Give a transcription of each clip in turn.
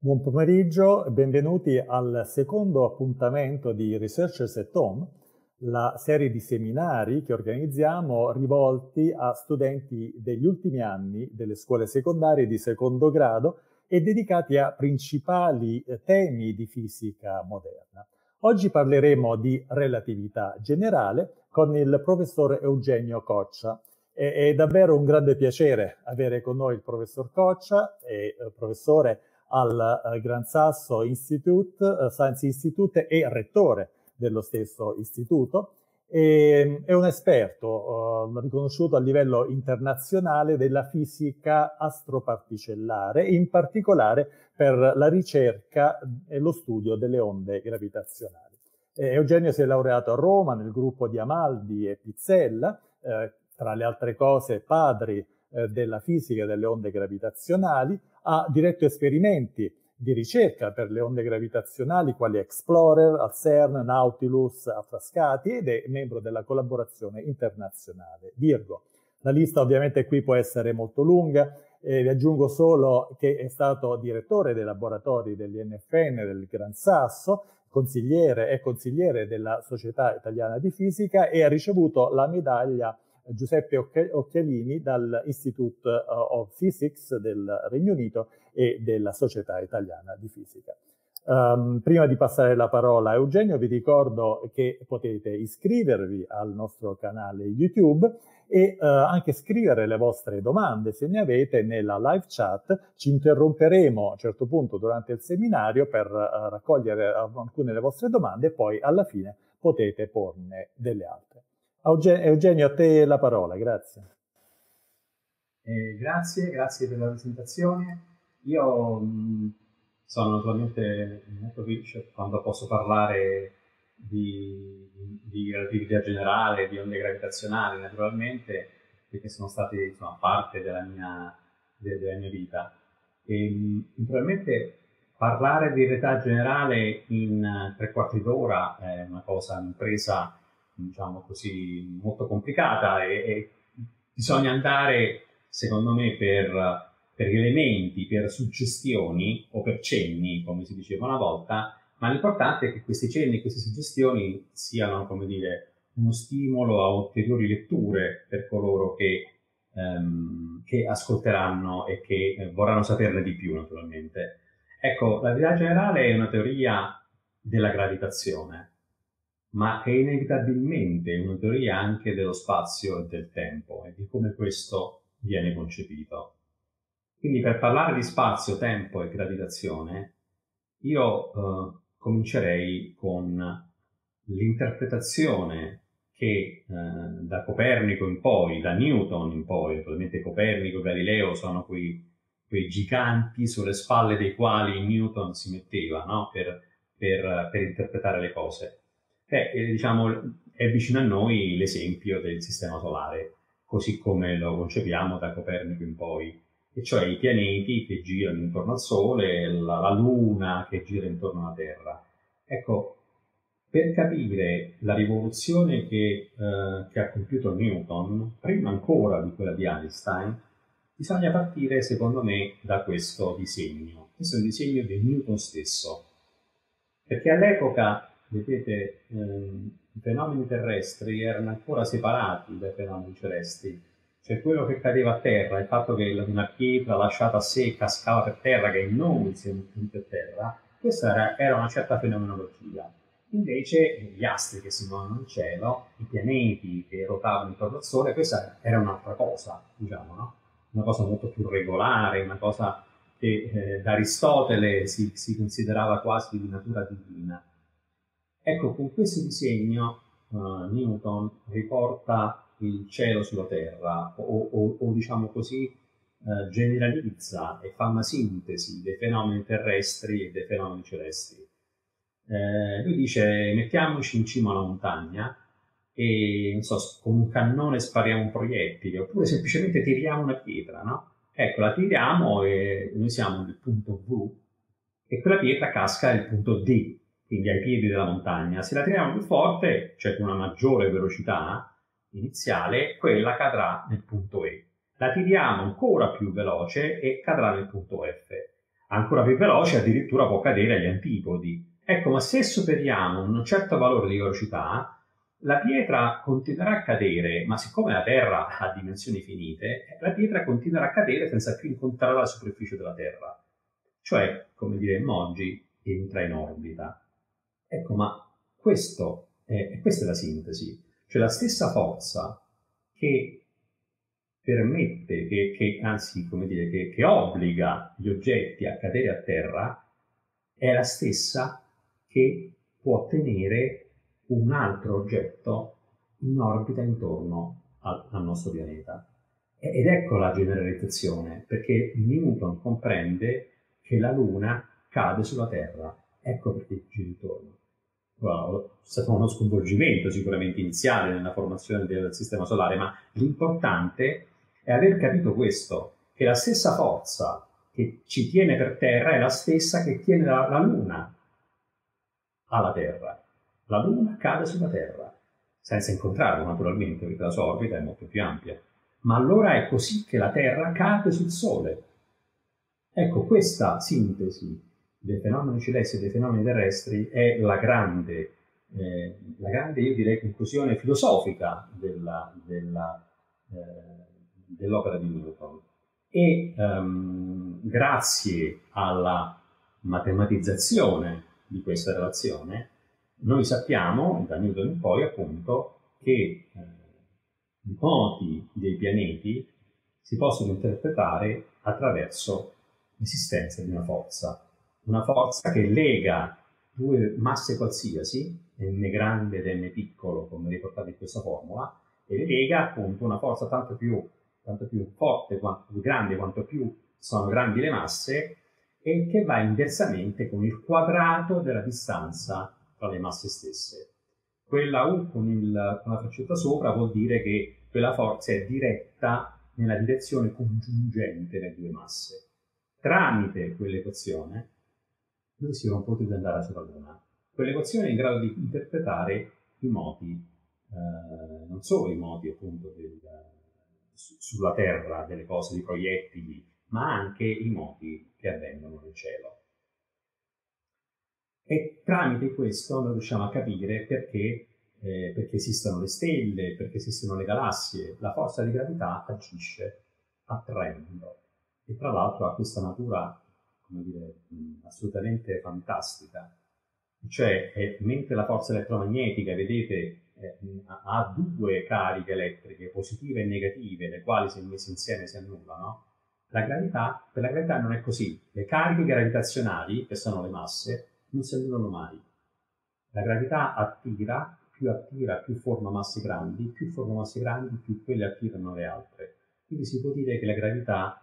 Buon pomeriggio e benvenuti al secondo appuntamento di Researchers at Home, la serie di seminari che organizziamo rivolti a studenti degli ultimi anni delle scuole secondarie di secondo grado e dedicati a principali eh, temi di fisica moderna. Oggi parleremo di relatività generale con il professor Eugenio Coccia. È, è davvero un grande piacere avere con noi il professor Coccia, è eh, professore al uh, Gran Sasso Institute, uh, Science Institute e rettore dello stesso istituto. E, è un esperto uh, riconosciuto a livello internazionale della fisica astroparticellare, in particolare per la ricerca e lo studio delle onde gravitazionali. Eh, Eugenio si è laureato a Roma nel gruppo di Amaldi e Pizzella, eh, tra le altre cose padri eh, della fisica delle onde gravitazionali, ha diretto esperimenti di ricerca per le onde gravitazionali quali Explorer, al CERN, Nautilus, a Frascati ed è membro della collaborazione internazionale Virgo. La lista ovviamente qui può essere molto lunga, eh, vi aggiungo solo che è stato direttore dei laboratori dell'INFN del Gran Sasso, consigliere e consigliere della Società Italiana di Fisica e ha ricevuto la medaglia Giuseppe Occhialini dall'Institute uh, of Physics del Regno Unito e della Società Italiana di Fisica. Um, prima di passare la parola a Eugenio, vi ricordo che potete iscrivervi al nostro canale YouTube e uh, anche scrivere le vostre domande se ne avete nella live chat. Ci interromperemo a un certo punto durante il seminario per uh, raccogliere alcune delle vostre domande e poi alla fine potete porne delle altre. Eugenio, a te la parola, grazie. Eh, grazie, grazie per la presentazione. Io mh, sono naturalmente molto felice quando posso parlare di, di, relatività generale, di onde gravitazionali, naturalmente, perché sono state insomma, parte della mia, de, della mia vita. E, mh, naturalmente parlare di realtà generale in tre quarti d'ora è una cosa, un'impresa diciamo così, molto complicata e, e bisogna andare, secondo me, per, per elementi, per suggestioni o per cenni, come si diceva una volta, ma l'importante è che questi cenni, queste suggestioni siano, come dire, uno stimolo a ulteriori letture per coloro che, ehm, che ascolteranno e che eh, vorranno saperne di più, naturalmente. Ecco, la verità generale è una teoria della gravitazione, ma è inevitabilmente una teoria anche dello spazio e del tempo e di come questo viene concepito. Quindi per parlare di spazio, tempo e gravitazione, io eh, comincerei con l'interpretazione che eh, da Copernico in poi, da Newton in poi, naturalmente Copernico e Galileo sono quei, quei, giganti sulle spalle dei quali Newton si metteva no? per, per, per interpretare le cose Beh, diciamo, è vicino a noi l'esempio del sistema solare, così come lo concepiamo da Copernico in poi, e cioè i pianeti che girano intorno al Sole, la, la Luna che gira intorno alla Terra. Ecco, per capire la rivoluzione che, eh, che, ha compiuto Newton, prima ancora di quella di Einstein, bisogna partire, secondo me, da questo disegno. Questo è un disegno di Newton stesso, perché all'epoca vedete, ehm, i fenomeni terrestri erano ancora separati dai fenomeni celesti. Cioè quello che cadeva a terra, il fatto che una pietra lasciata a sé cascava per terra, che noi siamo punti a terra, questa era, era una certa fenomenologia. Invece gli astri che si muovono nel cielo, i pianeti che ruotavano intorno al Sole, questa era un'altra cosa, diciamo, no? Una cosa molto più regolare, una cosa che eh, da Aristotele si, si considerava quasi di natura divina. Ecco, con questo disegno uh, Newton riporta il cielo sulla terra o, o, o diciamo così uh, generalizza e fa una sintesi dei fenomeni terrestri e dei fenomeni celesti. Eh, lui dice mettiamoci in cima alla montagna e non so, con un cannone spariamo un proiettile oppure semplicemente tiriamo una pietra, no? Ecco, la tiriamo e noi siamo nel punto V e quella pietra casca nel punto D quindi ai piedi della montagna. Se la tiriamo più forte, cioè con una maggiore velocità iniziale, quella cadrà nel punto E. La tiriamo ancora più veloce e cadrà nel punto F. ancora più veloce addirittura può cadere agli antipodi. Ecco, ma se superiamo un certo valore di velocità, la pietra continuerà a cadere, ma siccome la Terra ha dimensioni finite, la pietra continuerà a cadere senza più incontrare la superficie della Terra. Cioè, come diremmo oggi, entra in orbita. Ecco, ma questo è, questa è la sintesi. Cioè la stessa forza che permette, che, che anzi, come dire, che, che obbliga gli oggetti a cadere a terra, è la stessa che può tenere un altro oggetto in orbita intorno al, al nostro pianeta. Ed ecco la generalizzazione, perché Newton comprende che la Luna cade sulla Terra. Ecco perché gira intorno. Wow, è stato uno sconvolgimento sicuramente iniziale nella formazione del Sistema Solare, ma l'importante è aver capito questo, che la stessa forza che ci tiene per Terra è la stessa che tiene la, la Luna alla Terra. La Luna cade sulla Terra, senza incontrarlo naturalmente, perché la sua orbita è molto più ampia. Ma allora è così che la Terra cade sul Sole. Ecco, questa sintesi dei fenomeni celesti e dei fenomeni terrestri è la grande, eh, la grande io direi, conclusione filosofica della, della, eh, dell'opera di Newton. E um, grazie alla matematizzazione di questa relazione, noi sappiamo, da Newton in poi, appunto, che eh, i moti dei pianeti si possono interpretare attraverso l'esistenza di una forza una forza che lega due masse qualsiasi, n grande ed n piccolo, come riportate in questa formula, e le lega appunto una forza tanto più, tanto più forte, quanto più grande, quanto più sono grandi le masse, e che va inversamente con il quadrato della distanza tra le masse stesse. Quella U con, il, con la faccetta sopra vuol dire che quella forza è diretta nella direzione congiungente delle due masse. Tramite quell'equazione noi siamo potuti andare sulla Luna. Quell'equazione è in grado di interpretare i moti, eh, non solo i moti appunto del, su, sulla Terra delle cose, di proiettili, ma anche i moti che avvengono nel cielo. E tramite questo noi riusciamo a capire perché, eh, perché esistono le stelle, perché esistono le galassie. La forza di gravità agisce attraendo e tra l'altro ha questa natura come dire, assolutamente fantastica. Cioè, eh, mentre la forza elettromagnetica, vedete, eh, ha due cariche elettriche, positive e negative, le quali se messe insieme si annullano, la gravità, per la gravità non è così. Le cariche gravitazionali, che sono le masse, non si annullano mai. La gravità attira, più attira, più forma masse grandi, più forma masse grandi, più quelle attirano le altre. Quindi si può dire che la gravità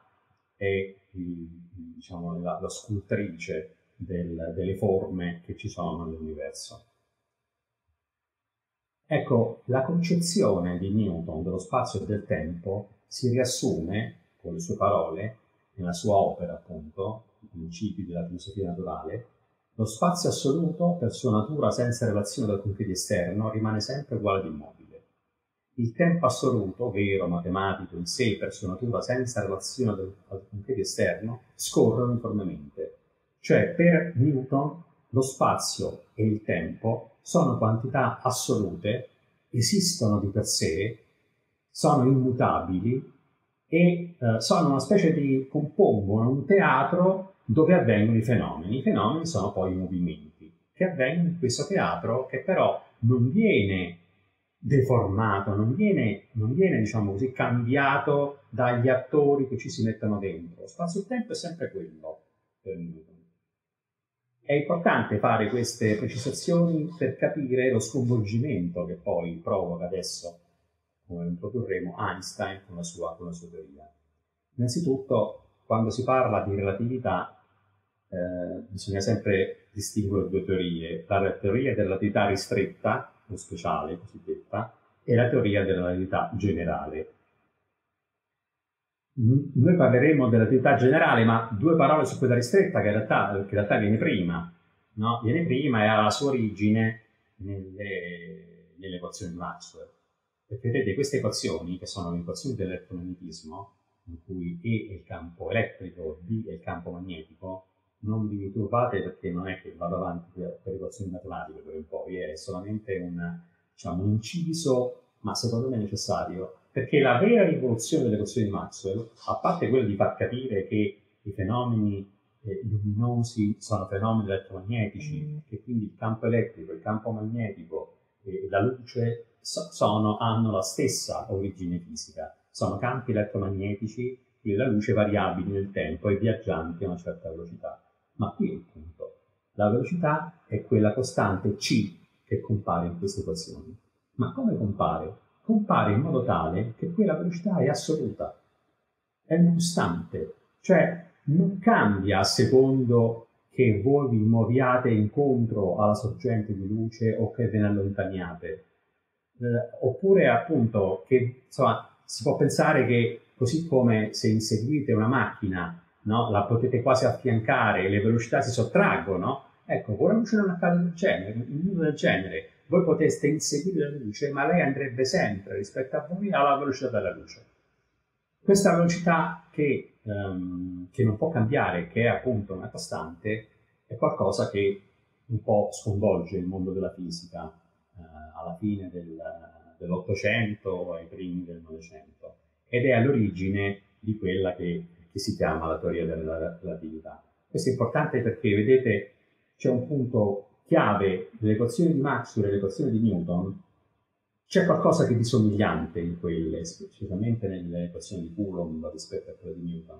è diciamo, la, la scultrice del, delle forme che ci sono nell'universo. Ecco, la concezione di Newton dello spazio e del tempo si riassume, con le sue parole, nella sua opera, appunto, I principi della filosofia naturale, lo spazio assoluto, per sua natura senza relazione dal concreto esterno, rimane sempre uguale ad immobile il tempo assoluto, vero, matematico, in sé, per sua natura, senza relazione al, al concreto esterno, scorre uniformemente. Cioè, per Newton, lo spazio e il tempo sono quantità assolute, esistono di per sé, sono immutabili e eh, sono una specie di, compongono un teatro dove avvengono i fenomeni. I fenomeni sono poi i movimenti che avvengono in questo teatro che però non viene deformato, non viene, non viene diciamo così, cambiato dagli attori che ci si mettono dentro. Lo spazio-tempo è sempre quello per Newton. È importante fare queste precisazioni per capire lo sconvolgimento che poi provoca adesso, come introdurremo, Einstein con la sua, con la sua teoria. Innanzitutto, quando si parla di relatività, eh, bisogna sempre distinguere due teorie. La teoria della relatività ristretta, speciale cosiddetta, e la teoria della relatività generale. Noi parleremo della relatività generale, ma due parole su quella ristretta che in realtà, che in realtà viene prima, no? viene prima e ha la sua origine nelle, nelle equazioni di Maxwell. Perché vedete, queste equazioni, che sono le equazioni dell'elettromagnetismo, in cui E è il campo elettrico, B è il campo magnetico, non vi turbate perché non è che vado avanti per, per equazioni matematiche per un po', è solamente un, diciamo, un inciso, ma secondo me necessario, perché la vera rivoluzione delle equazioni di Maxwell, a parte quella di far capire che i fenomeni eh, luminosi sono fenomeni elettromagnetici, mm. che quindi il campo elettrico, il campo magnetico e la luce so, sono, hanno la stessa origine fisica, sono campi elettromagnetici e la luce variabili nel tempo e viaggianti a una certa velocità. Ma qui è il punto. La velocità è quella costante c che compare in queste equazioni. Ma come compare? Compare in modo tale che quella velocità è assoluta, è costante, cioè non cambia a secondo che voi vi muoviate incontro alla sorgente di luce o che ve ne allontaniate. Eh, oppure appunto che insomma si può pensare che così come se inseguite una macchina no, la potete quasi affiancare le velocità si sottraggono, ecco, con la luce non accade del genere, nulla del genere. Voi poteste inseguire la luce, ma lei andrebbe sempre rispetto a voi alla velocità della luce. Questa velocità che um, che non può cambiare, che è appunto una costante, è qualcosa che un po' sconvolge il mondo della fisica uh, alla fine del, dell'Ottocento ai primi del Novecento ed è all'origine di quella che, che si chiama la teoria della relatività. Questo è importante perché, vedete, c'è un punto chiave delle equazioni di Maxwell e le equazioni di Newton c'è qualcosa che di somigliante in quelle, specialmente nelle equazioni di Coulomb rispetto a quelle di Newton.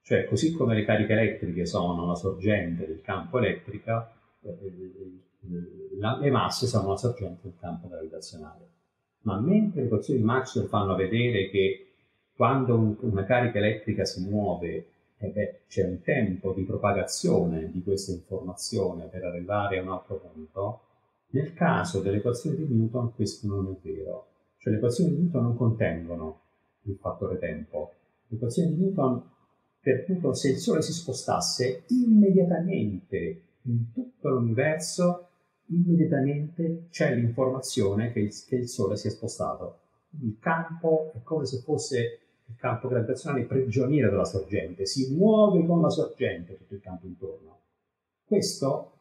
Cioè, così come le cariche elettriche sono la sorgente del campo elettrico, eh, eh, le masse sono la sorgente del campo gravitazionale. Ma mentre le equazioni di Maxwell fanno vedere che quando una carica elettrica si muove, eh beh, c'è un tempo di propagazione di questa informazione per arrivare a un altro punto, nel caso delle equazioni di Newton questo non è vero, cioè le equazioni di Newton non contengono il fattore tempo. Le equazioni di Newton, per Newton, se il Sole si spostasse immediatamente in tutto l'universo, immediatamente c'è l'informazione che il, che il Sole si è spostato. Il campo è come se fosse il campo gravitazionale prigioniero della sorgente, si muove con la sorgente tutto il campo intorno. Questo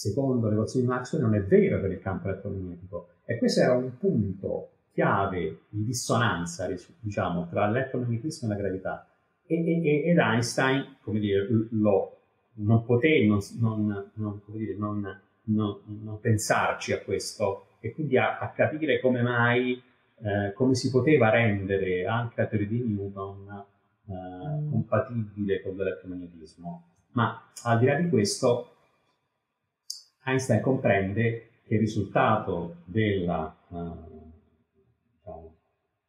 secondo le equazioni di Maxwell, non è vero per il campo elettromagnetico. E questo era un punto chiave di dissonanza, diciamo, tra l'elettromagnetismo e la gravità. E, e, ed Einstein, come dire, lo, non poté non, non, non, dire, non, pensarci a questo e quindi a, a capire come mai, eh, come si poteva rendere anche la teoria di Newton eh, mm. compatibile con l'elettromagnetismo. Ma al di là di questo, Einstein comprende che il risultato della, uh, diciamo,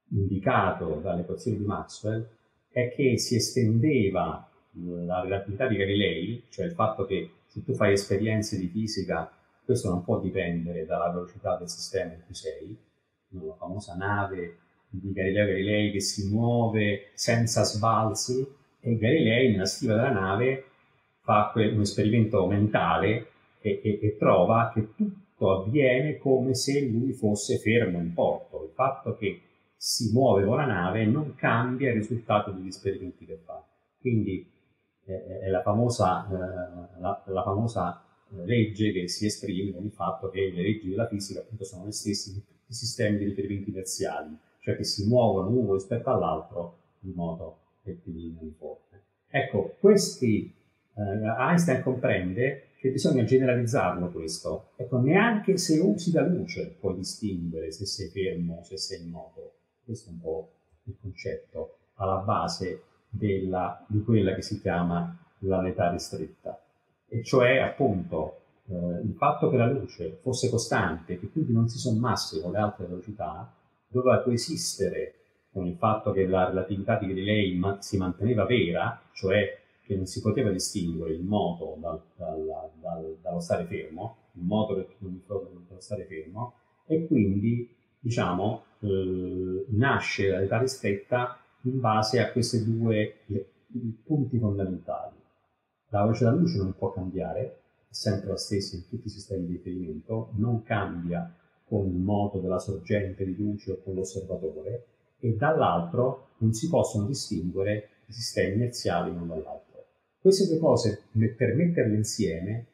indicato dalle equazioni di Maxwell è che si estendeva la relatività di Galilei, cioè il fatto che se tu fai esperienze di fisica, questo non può dipendere dalla velocità del sistema in cui sei, la famosa nave di Galileo Galilei che si muove senza sbalzi e Galilei nella stiva della nave fa un esperimento mentale e, e, e trova che tutto avviene come se lui fosse fermo in porto. Il fatto che si muove con la nave non cambia il risultato degli esperimenti che fa. Quindi eh, è la famosa, eh, la, la famosa, eh, legge che si esprime con il fatto che le leggi della fisica appunto sono le stesse i sistemi di riferimento inerziali, cioè che si muovono uno rispetto all'altro in modo rettilineo uniforme. Ecco, questi eh, Einstein comprende che bisogna generalizzarlo questo. Ecco, neanche se usi la luce puoi distinguere se sei fermo o se sei in moto. Questo è un po' il concetto alla base della, di quella che si chiama la letà ristretta. E cioè, appunto, eh, il fatto che la luce fosse costante, che quindi non si sommasse con le altre velocità, doveva coesistere con il fatto che la relatività di Galilei si manteneva vera, cioè che non si poteva distinguere il moto dal, dal, dal, dallo stare fermo, il moto del dallo stare fermo, e quindi diciamo, eh, nasce la letà ristretta in base a questi due punti fondamentali. La velocità della luce non può cambiare, è sempre la stessa in tutti i sistemi di riferimento, non cambia con il moto della sorgente di luce o con l'osservatore, e dall'altro non si possono distinguere i sistemi inerziali l'uno dall'altro. Queste due cose, per metterle insieme,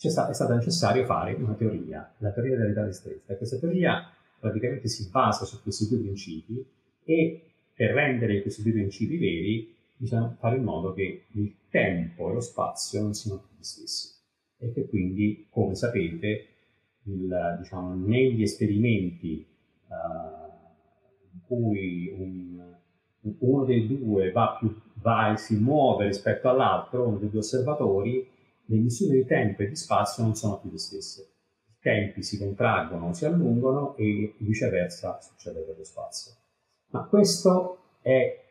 è stato necessario fare una teoria, la teoria dell'età ristretta. Questa teoria praticamente si basa su questi due principi e per rendere questi due principi veri bisogna fare in modo che il tempo e lo spazio non siano più gli stessi e che quindi, come sapete, il, diciamo, negli esperimenti uh, in cui un, uno dei due va più, va, si muove rispetto all'altro, uno dei due osservatori, le misure di tempo e di spazio non sono più le stesse. I tempi si contraggono si allungano e viceversa succede per lo spazio. Ma questo è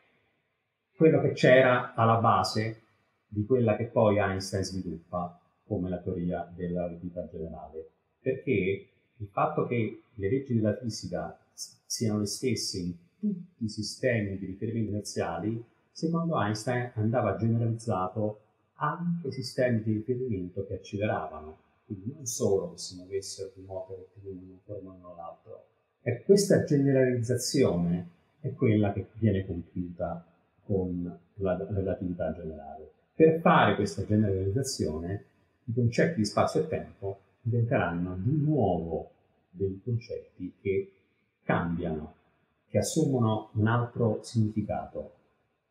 quello che c'era alla base di quella che poi Einstein sviluppa come la teoria della relatività generale, perché il fatto che le leggi della fisica siano le stesse in tutti i sistemi di riferimento inerziali, secondo Einstein andava generalizzato anche ai sistemi di riferimento che acceleravano, quindi non solo che si muovessero di moto rettilineo intorno l'uno all'altro. E questa generalizzazione è quella che viene compiuta con la relatività generale. Per fare questa generalizzazione, i concetti di spazio e tempo diventeranno di nuovo dei concetti che cambiano che assumono un altro significato.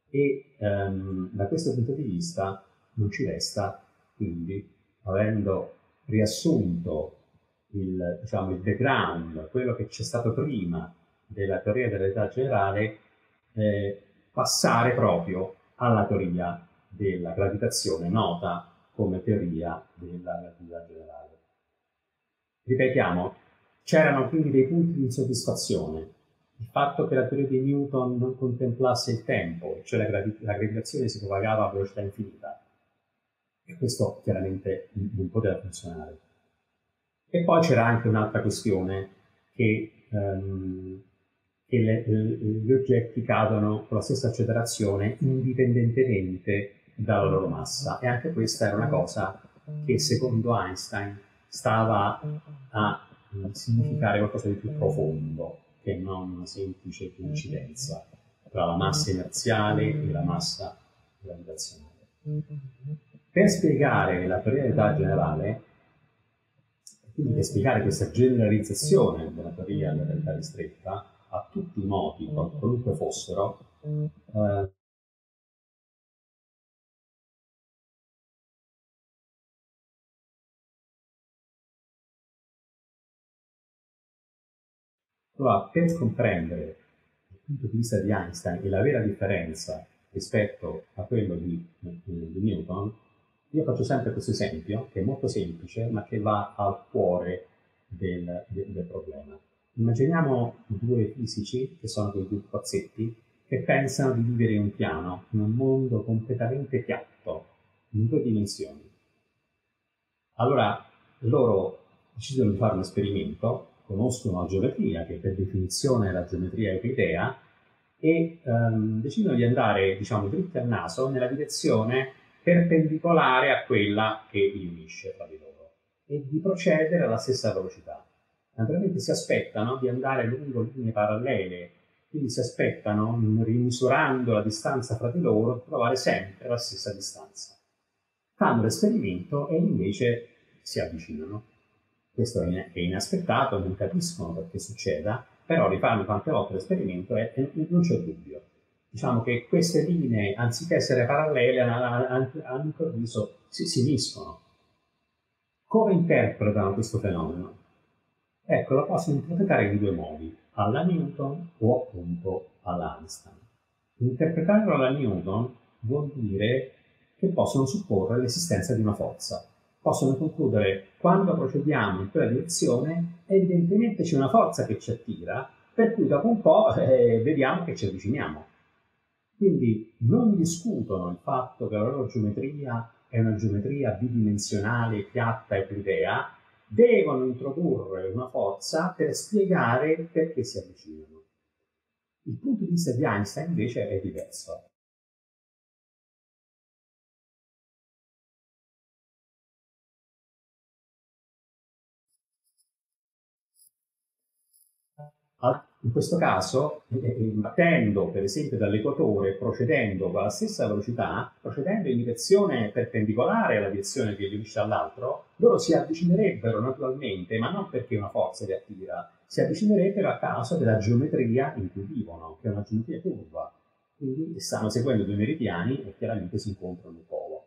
E ehm, da questo punto di vista non ci resta quindi, avendo riassunto il, diciamo, il background, quello che c'è stato prima della teoria dell'età generale, eh, passare proprio alla teoria della gravitazione nota come teoria della relatività generale. Ripetiamo, c'erano quindi dei punti di insoddisfazione il fatto che la teoria di Newton non contemplasse il tempo, cioè la, gravi- la gravitazione si propagava a velocità infinita. E questo chiaramente non poteva funzionare. E poi c'era anche un'altra questione che, um, che le, le, gli oggetti cadono con la stessa accelerazione indipendentemente dalla loro massa. E anche questa era una cosa che secondo Einstein stava a significare qualcosa di più profondo che non una semplice coincidenza tra la massa inerziale e la massa gravitazionale. Per spiegare la teoria dell'età generale, quindi per spiegare questa generalizzazione della teoria della realtà ristretta a tutti i moti, qualunque fossero, eh, Allora, per comprendere il punto di vista di Einstein e la vera differenza rispetto a quello di, di Newton, io faccio sempre questo esempio, che è molto semplice, ma che va al cuore del, del, del problema. Immaginiamo due fisici, che sono quei due pupazzetti, che pensano di vivere in un piano, in un mondo completamente piatto, in due dimensioni. Allora, loro decidono di fare un esperimento conoscono la geometria, che per definizione è la geometria euclidea, e ehm, decidono di andare, diciamo, dritti al naso nella direzione perpendicolare a quella che li unisce tra di loro e di procedere alla stessa velocità. Naturalmente si aspettano di andare lungo linee parallele, quindi si aspettano, rimisurando la distanza fra di loro, di trovare sempre la stessa distanza. Fanno l'esperimento e invece si avvicinano. Questo è inaspettato, non capiscono perché succeda, però rifanno tante volte l'esperimento e, non c'è dubbio. Diciamo che queste linee, anziché essere parallele, all'improvviso si, si uniscono. Come interpretano questo fenomeno? Ecco, lo possono interpretare in due modi, alla Newton o appunto alla Einstein. Interpretarlo alla Newton vuol dire che possono supporre l'esistenza di una forza, possono concludere quando procediamo in quella direzione evidentemente c'è una forza che ci attira, per cui dopo un po' eh, vediamo che ci avviciniamo. Quindi non discutono il fatto che la loro geometria è una geometria bidimensionale, piatta e plidea, devono introdurre una forza per spiegare perché si avvicinano. Il punto di vista di Einstein invece è diverso. In questo caso, partendo per esempio dall'equatore, procedendo con la stessa velocità, procedendo in direzione perpendicolare alla direzione che li unisce all'altro, loro si avvicinerebbero naturalmente, ma non perché una forza li attira, si avvicinerebbero a causa della geometria in cui vivono, che è una geometria curva. Quindi stanno seguendo due meridiani e chiaramente si incontrano nel polo.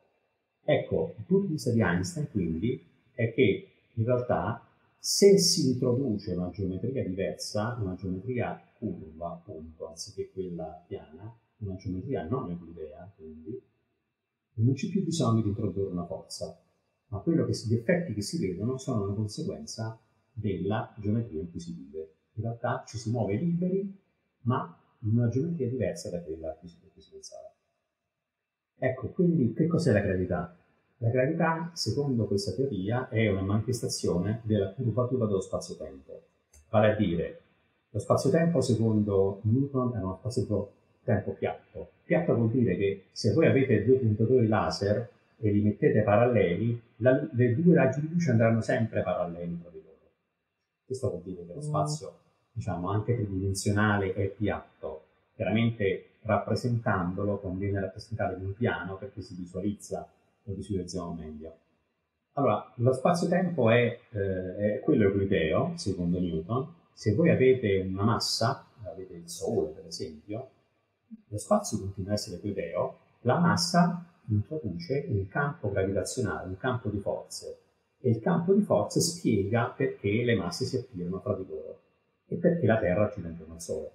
Ecco, il punto di vista di Einstein quindi è che in realtà se si introduce una geometria diversa, una geometria curva, appunto, anziché quella piana, una geometria non euclidea, quindi, non c'è più bisogno di introdurre una forza, ma che, gli effetti che si vedono sono una conseguenza della geometria in cui si vive. In realtà ci si muove liberi, ma in una geometria diversa da quella a cui si pensava. Ecco, quindi che cos'è la gravità? La gravità, secondo questa teoria, è una manifestazione della curvatura dello spazio-tempo. Vale a dire, lo spazio-tempo, secondo Newton, è uno spazio-tempo piatto. Piatto vuol dire che se voi avete due puntatori laser e li mettete paralleli, la, le due raggi di luce andranno sempre paralleli tra di loro. Questo vuol dire che lo mm. spazio, diciamo, anche tridimensionale è piatto. Chiaramente rappresentandolo conviene rappresentare in un piano perché si visualizza lo visualizziamo meglio. Allora, lo spazio-tempo è, eh, è quello euclideo, secondo Newton. Se voi avete una massa, avete il Sole per esempio, lo spazio continua a essere euclideo, la massa introduce un campo gravitazionale, un campo di forze, e il campo di forze spiega perché le masse si attirano fra di loro e perché la Terra gira intorno al Sole.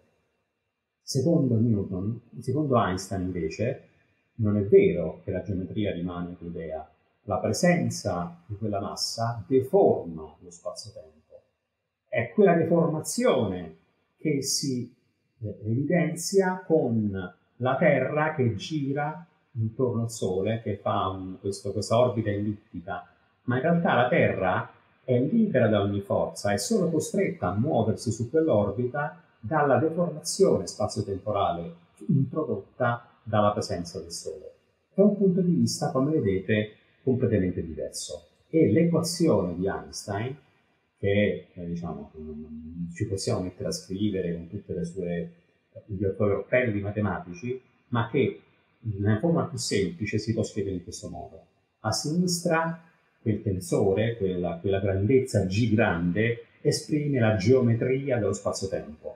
Secondo Newton, secondo Einstein invece, non è vero che la geometria rimane euclidea. La presenza di quella massa deforma lo spazio-tempo. È quella deformazione che si eh, evidenzia con la Terra che gira intorno al Sole, che fa un, questo, questa orbita ellittica, ma in realtà la Terra è libera da ogni forza, è solo costretta a muoversi su quell'orbita dalla deformazione spazio-temporale introdotta dalla presenza del Sole. È un punto di vista, come vedete, completamente diverso. E l'equazione di Einstein, che eh, diciamo, ci possiamo mettere a scrivere con tutte le sue gli orpelli matematici, ma che nella forma più semplice si può scrivere in questo modo. A sinistra quel tensore, quella, quella grandezza G grande, esprime la geometria dello spazio-tempo.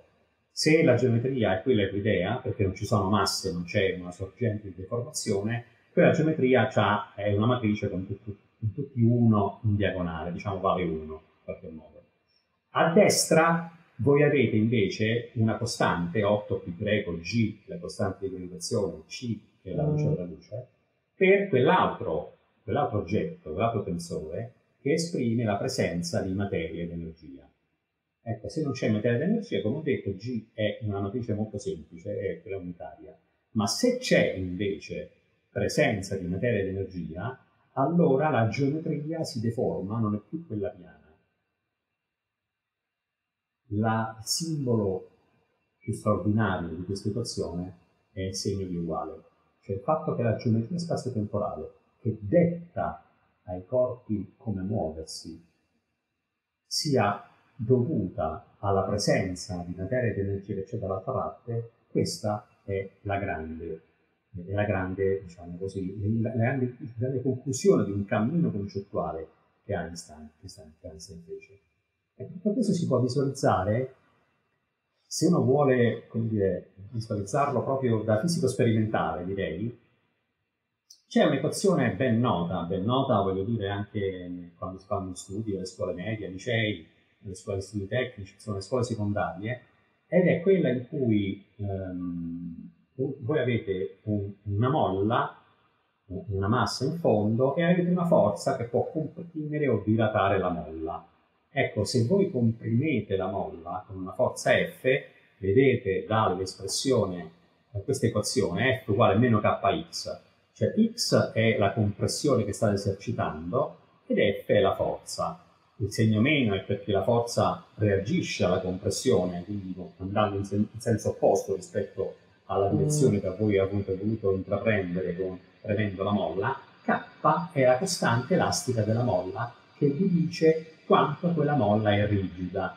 Se la geometria è quella euclidea, perché non ci sono masse, non c'è una sorgente di deformazione, quella geometria è una matrice con, tutto, con tutti 1 in diagonale, diciamo vale 1 in qualche modo. A destra voi avete invece una costante, 8 pi greco G, la costante di gravitazione, C, che è la luce della luce, per quell'altro, quell'altro oggetto, quell'altro tensore, che esprime la presenza di materia ed energia. Ecco, se non c'è materia d'energia, come ho detto, G è una matrice molto semplice, è quella unitaria. Ma se c'è invece presenza di materia ed energia, allora la geometria si deforma, non è più quella piana. La, simbolo più straordinario di questa equazione è il segno di uguale, cioè il fatto che la geometria spazio-temporale, che detta ai corpi come muoversi, sia dovuta alla presenza di materia ed energia che c'è dall'altra parte, questa è la grande, è la grande, diciamo così, la grande, la grande conclusione di un cammino concettuale che Einstein, che Einstein fece. E tutto questo si può visualizzare, se uno vuole, dire, visualizzarlo proprio da fisico sperimentale, direi, c'è un'equazione ben nota, ben nota voglio dire anche quando si fanno studi alle scuole medie, ai licei, le scuole di studi tecnici, sono le scuole secondarie, ed è quella in cui ehm, voi avete un, una molla, una massa in fondo, e avete una forza che può comprimere o dilatare la molla. Ecco, se voi comprimete la molla con una forza F, vedete dall'espressione, da questa equazione, F uguale meno kx, cioè x è la compressione che state esercitando ed F è la forza il segno meno è perché la forza reagisce alla compressione, quindi andando in, sen- in senso opposto rispetto alla direzione mm. che voi avete voluto intraprendere con, premendo la molla, K è la costante elastica della molla che vi dice quanto quella molla è rigida.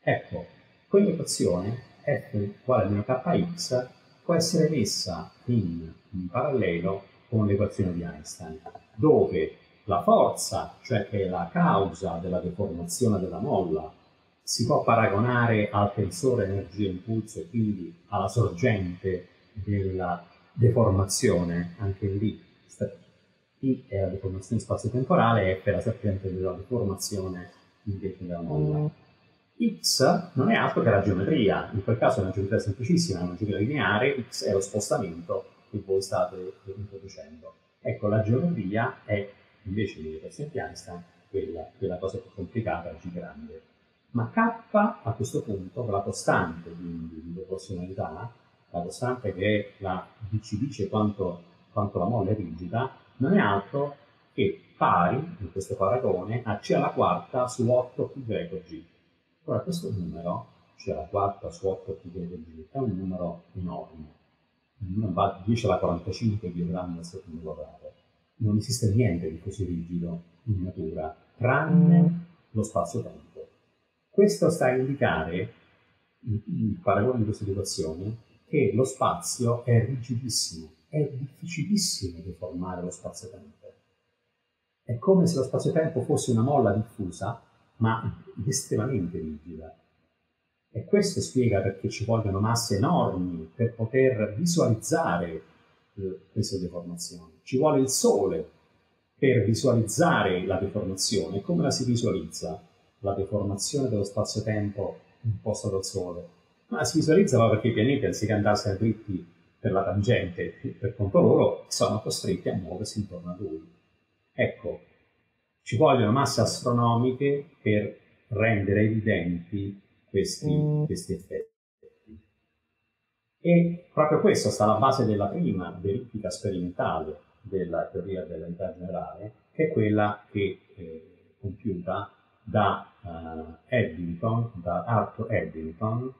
Ecco, quell'equazione f uguale a meno kx può essere messa in, in parallelo con l'equazione di Einstein, dove la forza, cioè che è la causa della deformazione della molla, si può paragonare al tensore energia-impulso e quindi alla sorgente della deformazione, anche lì. I è la deformazione spazio-temporale e F è la sorgente della deformazione invece della molla. X non è altro che la geometria, in quel caso è una geometria semplicissima, è una geometria lineare, X è lo spostamento che voi state introducendo. Ecco, la geometria è invece l'equazione di Einstein quella, quella cosa più complicata, G grande. Ma K a questo punto, la costante di, di proporzionalità, la costante che la, ci dice quanto, quanto la molla è rigida, non è altro che pari, in questo paragone, a C alla quarta su 8 più greco G. Ora questo numero, C alla quarta su 8 più greco G, è un numero enorme. Numero va 10 alla 45 kg al secondo quadrato. Non esiste niente di così rigido in natura, tranne lo spazio-tempo. Questo sta a indicare, il paragone di queste equazioni, che lo spazio è rigidissimo, è difficilissimo deformare lo spazio-tempo. È come se lo spazio-tempo fosse una molla diffusa, ma estremamente rigida. E questo spiega perché ci vogliono masse enormi per poter visualizzare eh, queste deformazioni. Ci vuole il Sole per visualizzare la deformazione. Come la si visualizza? la deformazione dello spazio-tempo imposta dal Sole, ma si visualizzava perché i pianeti, anziché andarsene dritti per la tangente per conto loro, sono costretti a muoversi intorno a lui. Ecco, ci vogliono masse astronomiche per rendere evidenti questi, mm. questi effetti. E proprio questo sta alla base della prima verifica sperimentale della teoria dell'unità generale, che è quella che eh, compiuta da uh, Eddington, da Arthur Eddington.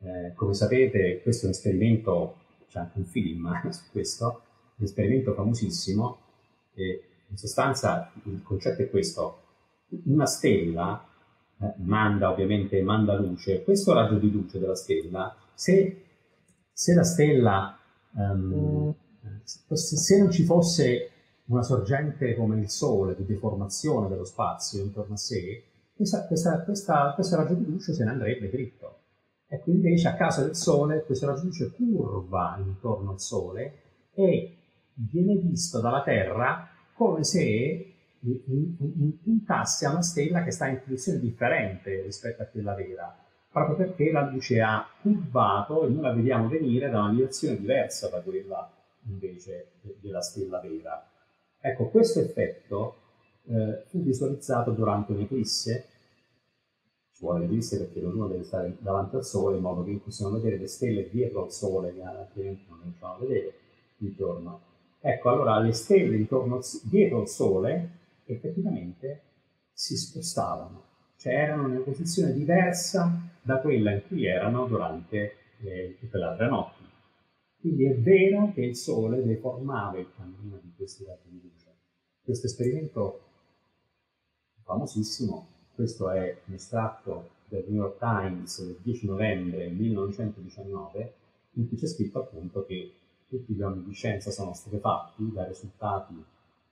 Eh, come sapete, questo è un esperimento, c'è anche un film su questo, un esperimento famosissimo. E in sostanza il concetto è questo: una stella eh, manda ovviamente manda luce, questo raggio di luce della stella, se, se la stella um, se, non ci fosse una sorgente come il Sole di deformazione dello spazio intorno a sé, questa, questa, questa, questo raggio di luce se ne andrebbe dritto. Ecco, invece a causa del Sole questo raggio di luce curva intorno al Sole e viene visto dalla Terra come se puntasse a una stella che sta in posizione differente rispetto a quella vera, proprio perché la luce ha curvato e noi la vediamo venire da una direzione diversa da quella invece della stella vera. Ecco, questo effetto eh, fu visualizzato durante un'eclisse. Ci vuole l'eclisse perché ognuno deve stare davanti al Sole in modo che possiamo vedere le stelle dietro al Sole, che altrimenti non riusciamo a vedere il giorno. Ecco, allora le stelle intorno, dietro al Sole effettivamente si spostavano, cioè erano in una posizione diversa da quella in cui erano durante le, tutte le altre notti. Quindi è vero che il Sole deformava il cammino di questi raggi di luce. Questo esperimento famosissimo, questo è un estratto del New York Times del 10 novembre 1919, in cui c'è scritto appunto che tutti gli anni di scienza sono stati fatti dai risultati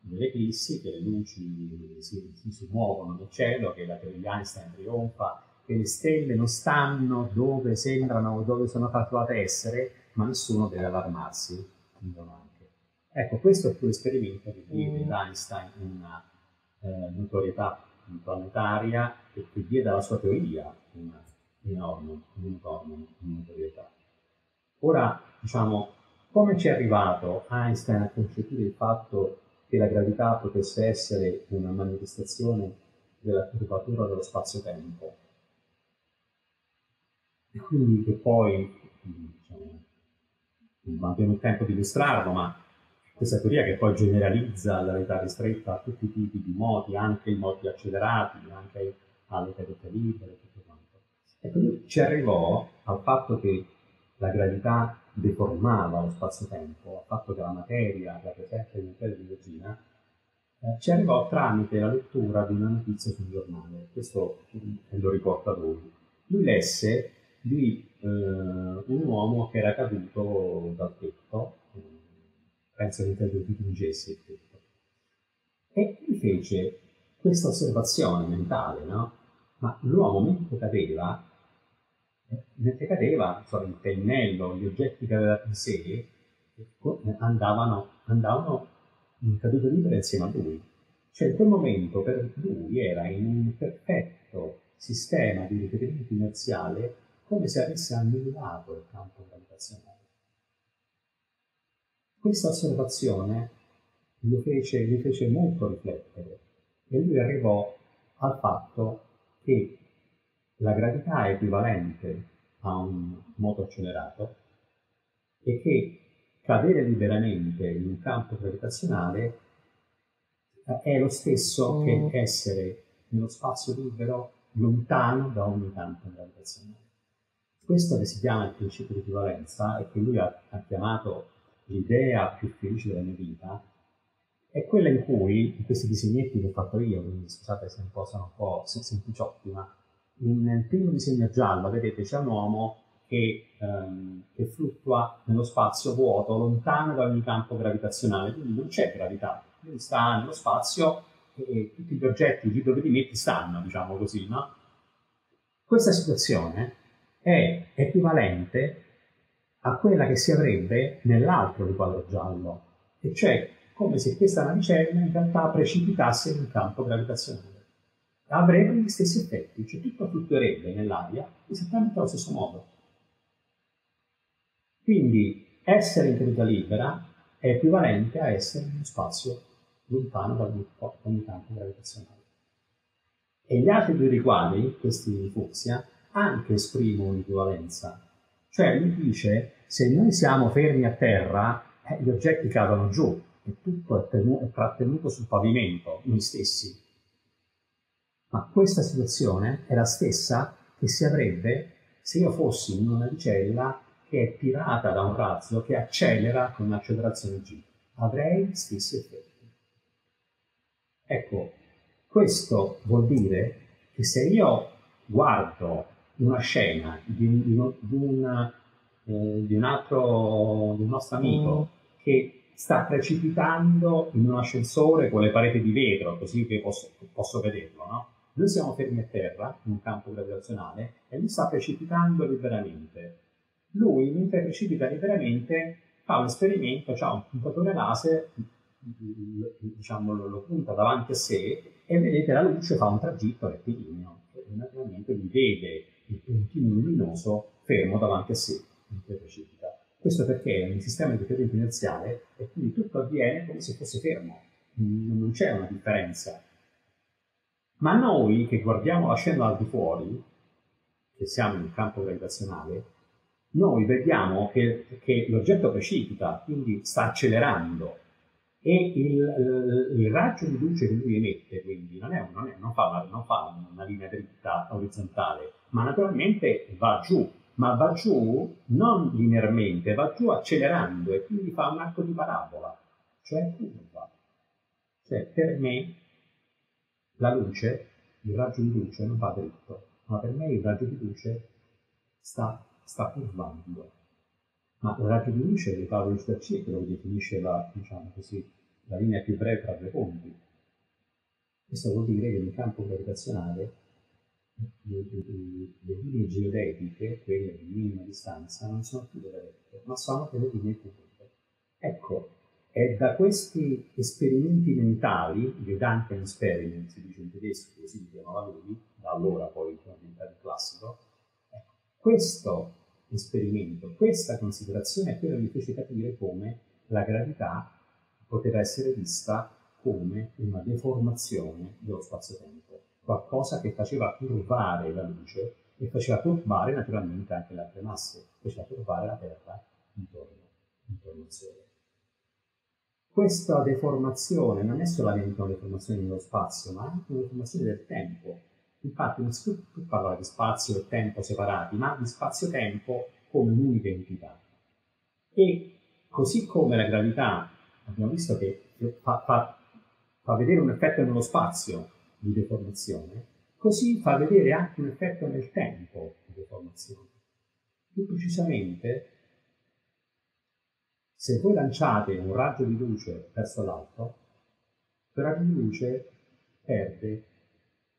delle eclissi, che le luci si, si, si muovono nel cielo, che la teoria di Einstein trionfa, che le stelle non stanno dove sembrano, dove sono calcolate essere, ma nessuno deve allarmarsi. Ecco, questo è l'esperimento che diede mm. Einstein una eh, notorietà planetaria e che diede alla sua teoria una enorme, un'enorme notorietà. Ora, diciamo, come ci è arrivato Einstein a concepire il fatto che la gravità potesse essere una manifestazione della curvatura dello spazio-tempo? E quindi che poi, diciamo, non abbiamo il tempo di illustrarlo, ma questa teoria che poi generalizza la realtà ristretta a tutti i tipi di moti, anche i moti accelerati, anche alle cadute libere, tutto quanto. E quindi ci arrivò al fatto che la gravità deformava lo spazio-tempo, al fatto che la materia rappresenta il materia di Virginia, eh, ci arrivò tramite la lettura di una notizia sul giornale. Questo lo riporta voi. Lui lesse di eh, un uomo che era caduto dal tetto, eh, penso che dipingesse il tetto, e gli fece questa osservazione mentale, no? Ma l'uomo mentre cadeva, eh, mentre cadeva, so, il pennello, gli oggetti che aveva in sé, andavano, andavano in caduta libera insieme a lui. Cioè in quel momento per lui era in un perfetto sistema di riferimento inerziale come se avesse annullato il campo gravitazionale. Questa osservazione lo fece, gli fece molto riflettere e lui arrivò al fatto che la gravità è equivalente a un moto accelerato e che cadere liberamente in un campo gravitazionale è lo stesso che mm. essere nello spazio libero lontano da ogni campo gravitazionale. Questo che si chiama il principio di equivalenza e che lui ha, ha chiamato l'idea più felice della mia vita, è quella in cui, in questi disegnetti che ho fatto io, quindi scusate se un po' sono un po' sempliciotti, ma nel primo disegno giallo, vedete, c'è un uomo che, um, che, fluttua nello spazio vuoto, lontano da ogni campo gravitazionale, quindi non c'è gravità, lui sta nello spazio e tutti gli oggetti lì dove li metti stanno, diciamo così, no? Questa situazione è equivalente a quella che si avrebbe nell'altro riquadro giallo, e cioè come se questa navicella in realtà precipitasse in un campo gravitazionale. Avrebbe gli stessi effetti, cioè tutto fluttuerebbe nell'aria esattamente allo stesso modo. Quindi essere in caduta libera è equivalente a essere in uno spazio lontano da ogni campo gravitazionale. E gli altri due riquadri, questi di Fuxia, anche esprimono un'equivalenza. Cioè lui dice, se noi siamo fermi a terra, eh, gli oggetti cadono giù e tutto è, tenu- è trattenuto sul pavimento, noi stessi. Ma questa situazione è la stessa che si avrebbe se io fossi in una navicella che è tirata da un razzo che accelera con un'accelerazione G. Avrei gli stessi effetti. Ecco, questo vuol dire che se io guardo una scena di un, di un, di un, eh, di un altro di un nostro amico mm. che sta precipitando in un ascensore con le pareti di vetro, così che posso, posso vederlo, no? Noi siamo fermi a terra, in un campo gravitazionale, e lui sta precipitando liberamente. Lui, mentre precipita liberamente, fa un esperimento, ha un puntatore laser diciamo, lo punta davanti a sé e vedete la luce fa un tragitto rettilineo e naturalmente lui vede il puntino luminoso fermo davanti a sé mentre precipita. Questo perché è un sistema di corrente inerziale e quindi tutto avviene come se fosse fermo, non c'è una differenza. Ma noi che guardiamo la scena al di fuori, che siamo in un campo gravitazionale, noi vediamo che, che l'oggetto precipita, quindi sta accelerando, e il, il, raggio di luce che lui emette, quindi non, è, non, è, non, fa, non fa una linea dritta orizzontale, ma naturalmente va giù, ma va giù non linearmente, va giù accelerando e quindi fa un arco di parabola, cioè curva. Cioè per me la luce, il raggio di luce non va dritto, ma per me il raggio di luce sta, sta curvando ma il raggio di luce di Paolo Stacci che lo definisce la, diciamo così, la linea più breve tra due punti. Questo vuol dire che nel campo gravitazionale le, le, le linee geodetiche, quelle di minima distanza, non sono più delle rette, ma sono delle linee curve. Ecco, è da questi esperimenti mentali, Vedantian Experiment, si dice in tedesco, così si chiamava lui, da allora poi è diventato classico, ecco, questo esperimento. Questa considerazione è quella che mi fece capire come la gravità poteva essere vista come una deformazione dello spazio-tempo, qualcosa che faceva curvare la luce e faceva curvare naturalmente anche le altre masse, faceva curvare la Terra intorno, intorno al Sole. Questa deformazione non è solamente una deformazione dello spazio, ma anche una deformazione del tempo, Infatti non si può parlare di spazio e tempo separati, ma di spazio-tempo come un'unica entità. E così come la gravità, abbiamo visto che fa, fa, fa vedere un effetto nello spazio di deformazione, così fa vedere anche un effetto nel tempo di deformazione. Più precisamente, se voi lanciate un raggio di luce verso l'alto, quel raggio di luce perde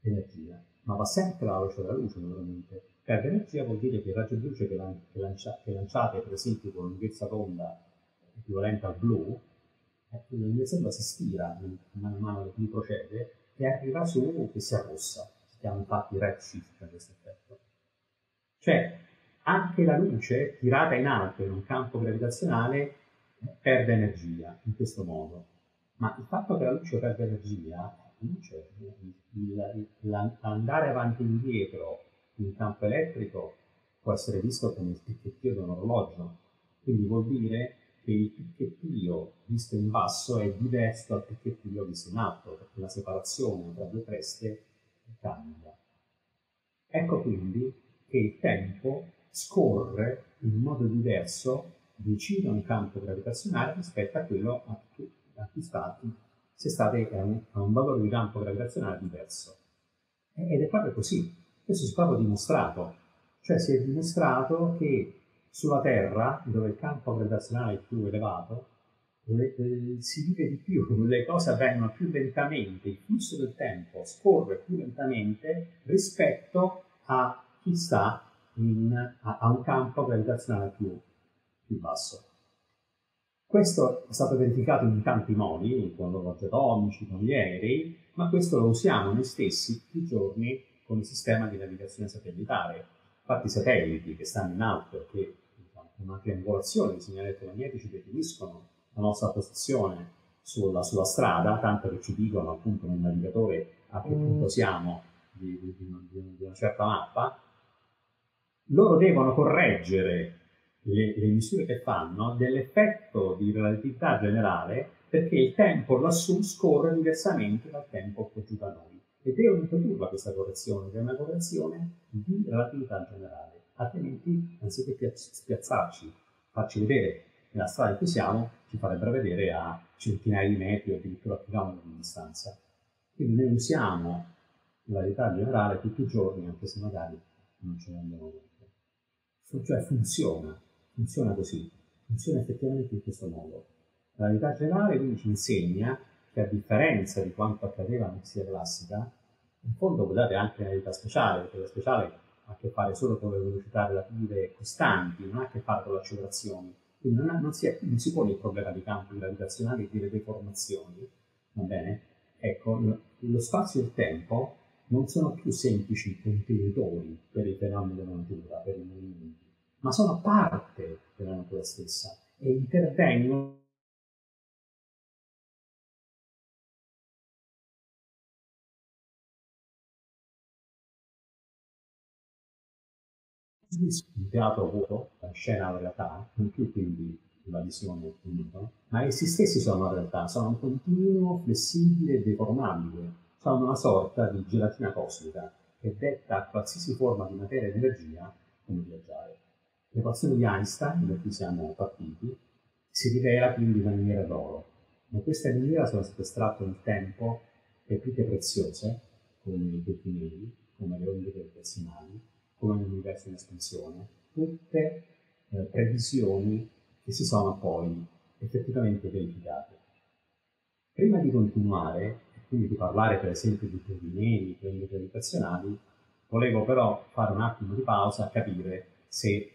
energia, ma va sempre alla veloce della luce naturalmente. Perde energia vuol dire che il raggio di luce che, lan- che, lancia- che lanciate, per esempio, con lunghezza d'onda equivalente al blu, la lunghezza d'onda si stira man mano che procede e arriva su che si arrossa. Si chiama infatti redshift questo effetto. Cioè, anche la luce tirata in alto in un campo gravitazionale perde energia in questo modo. Ma il fatto che la luce perde energia, luce, l'andare avanti e indietro in campo elettrico può essere visto come il ticchettio di un orologio. Quindi vuol dire che il ticchettio visto in basso è diverso dal ticchettio visto in alto, perché la separazione tra due creste cambia. Ecco quindi che il tempo scorre in modo diverso vicino a un campo gravitazionale rispetto a quello a cui, a cui stati, se state a un, a un valore di campo gravitazionale diverso. Ed è proprio così. Questo si è proprio dimostrato. Cioè si è dimostrato che sulla Terra, dove il campo gravitazionale è più elevato, eh, si vive di più, le cose avvengono più lentamente, il flusso del tempo scorre più lentamente rispetto a chi sta in, a, a, un campo gravitazionale più, più basso. Questo è stato verificato in tanti modi, con orologi atomici, con gli aerei, ma questo lo usiamo noi stessi tutti i giorni con il sistema di navigazione satellitare. Infatti i satelliti che stanno in alto e che una triangolazione di segnali elettromagnetici definiscono la nostra posizione sulla, sulla, strada, tanto che ci dicono appunto nel navigatore a che mm. punto siamo di, di, di, di una certa mappa, loro devono correggere le, le, misure che fanno dell'effetto di relatività generale perché il tempo lassù scorre diversamente dal tempo che giù da noi e devono introdurla questa correzione, che è una correzione di relatività generale, altrimenti anziché spiazzarci, farci vedere nella strada in cui siamo, ci farebbero vedere a centinaia di metri o addirittura a chilometri di distanza. Quindi noi usiamo la relatività generale tutti i giorni, anche se magari non ce ne rendiamo conto. Cioè funziona, funziona così, funziona effettivamente in questo modo. La realtà generale quindi ci insegna che a differenza di quanto accadeva nella fisica classica, in fondo guardate anche nella vita speciale, perché la speciale a che fare solo con le velocità relative costanti, non ha a che fare con le accelerazioni. Quindi non, ha, non, si, è, non si, pone il problema di campi gravitazionali e di deformazioni, va bene? Ecco, lo spazio e il tempo non sono più semplici contenitori per i fenomeni della natura, per i movimenti, ma sono parte della natura stessa e intervengono un teatro vuoto, la scena realtà, non più quindi la visione finita, ma essi stessi sono la realtà, sono un continuo, flessibile e deformabile, sono una sorta di gelatina cosmica che detta a qualsiasi forma di materia ed energia come viaggiare. L'equazione di Einstein, da cui siamo partiti, si rivela quindi una miniera d'oro, ma questa miniera sono state estratte nel tempo pietre preziose, come i delfinei, come le onde gravitazionali, come l'universo in espansione, tutte eh, previsioni che si sono poi effettivamente verificate. Prima di continuare, e quindi di parlare per esempio di buchi neri, quelle gravitazionali, volevo però fare un attimo di pausa a capire se eh,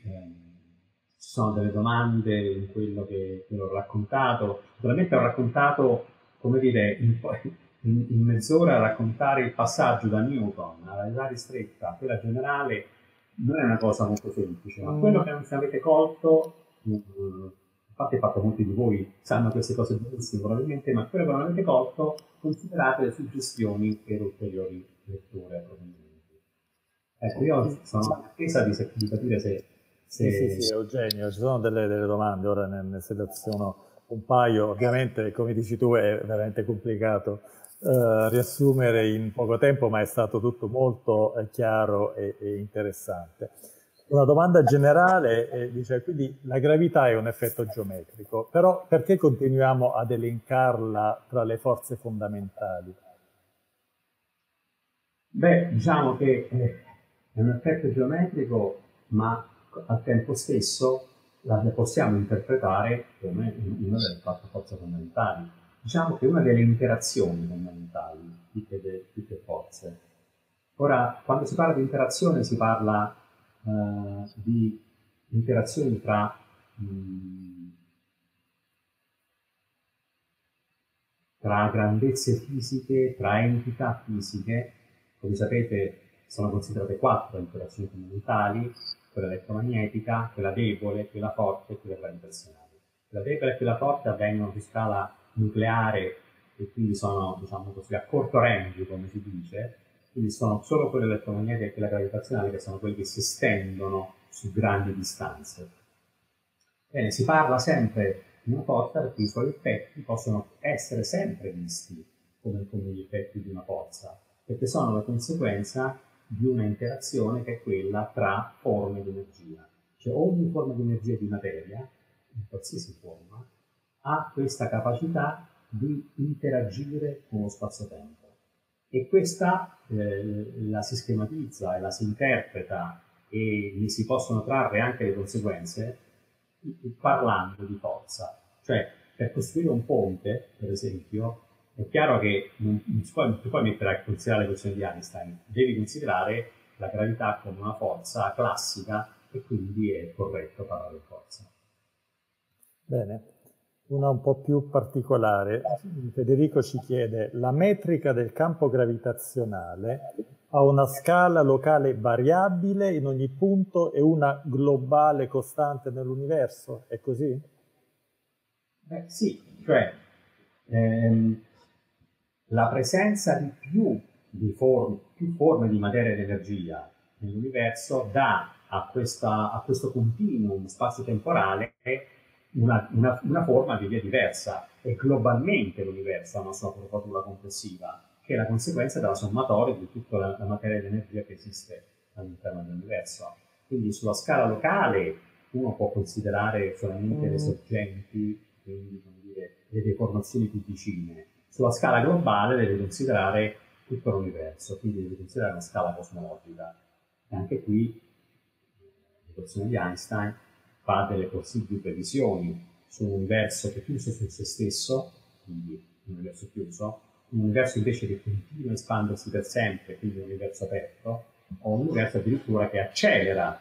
ci sono delle domande in quello che, che ho raccontato. Naturalmente ho raccontato, come dire, in, in, in mezz'ora raccontare il passaggio da Newton alla realtà ristretta quella generale non è una cosa molto semplice, ma mm. quello che non si avete colto, infatti fatto molti di voi sanno queste cose benissimo probabilmente, ma quello che non avete colto, considerate le suggestioni per ulteriori letture. Ecco, io sono in attesa di, di, capire se... se... Sì, sì, sì, Eugenio, ci sono delle, delle domande, ora ne, ne seleziono un paio, ovviamente come dici tu è veramente complicato eh, riassumere in poco tempo, ma è stato tutto molto eh, chiaro e, e, interessante. Una domanda generale eh, dice quindi la gravità è un effetto geometrico, però perché continuiamo ad elencarla tra le forze fondamentali? Beh, diciamo che eh, è un effetto geometrico, ma al tempo stesso la possiamo interpretare come una delle quattro forze fondamentali. Diciamo che una delle interazioni fondamentali di queste forze. Ora, quando si parla di interazione si parla uh, di interazioni tra, mm, tra grandezze fisiche, tra entità fisiche. Come sapete sono considerate quattro interazioni fondamentali, quella elettromagnetica, quella debole, quella forte e quella gravitazionale. Quella debole e quella forte avvengono su scala nucleare e quindi sono diciamo così, a corto range, come si dice, quindi sono solo quelle elettromagnetiche e quella gravitazionale che sono quelle che si estendono su grandi distanze. Bene, si parla sempre di una forza perché i suoi effetti possono essere sempre visti come, come gli effetti di una forza, perché sono la conseguenza di una interazione che è quella tra forme di energia. Cioè ogni forma di energia di materia, in qualsiasi forma, ha questa capacità di interagire con lo spazio-tempo. E questa eh, la si schematizza e la si interpreta e ne si possono trarre anche le conseguenze parlando di forza. Cioè, per costruire un ponte, per esempio, è chiaro che non, non si può, puoi mettere a considerare le questioni di Einstein, devi considerare la gravità come una forza classica e quindi è corretto parlare di forza. Bene, una un po' più particolare. Federico ci chiede, la metrica del campo gravitazionale ha una scala locale variabile in ogni punto e una globale costante nell'universo? È così? Beh, sì, cioè ehm, la presenza di più, di form- più forme di materia ed energia nell'universo dà a, questa, a questo continuum spazio-temporale una, una, una, forma di via diversa e globalmente l'universo ha una sua proprietà complessiva, che è la conseguenza della sommatoria di tutta la, la materia ed energia che esiste all'interno dell'universo. Quindi sulla scala locale uno può considerare solamente mm. le sorgenti, quindi dire, le deformazioni più vicine, sulla scala globale deve considerare tutto l'universo, quindi deve considerare una scala cosmologica. E anche qui l'equazione di Einstein fa delle possibili previsioni su un universo che è chiuso su se stesso, quindi un universo chiuso, un universo invece che continua a espandersi per sempre, quindi un universo aperto, o un universo addirittura che accelera.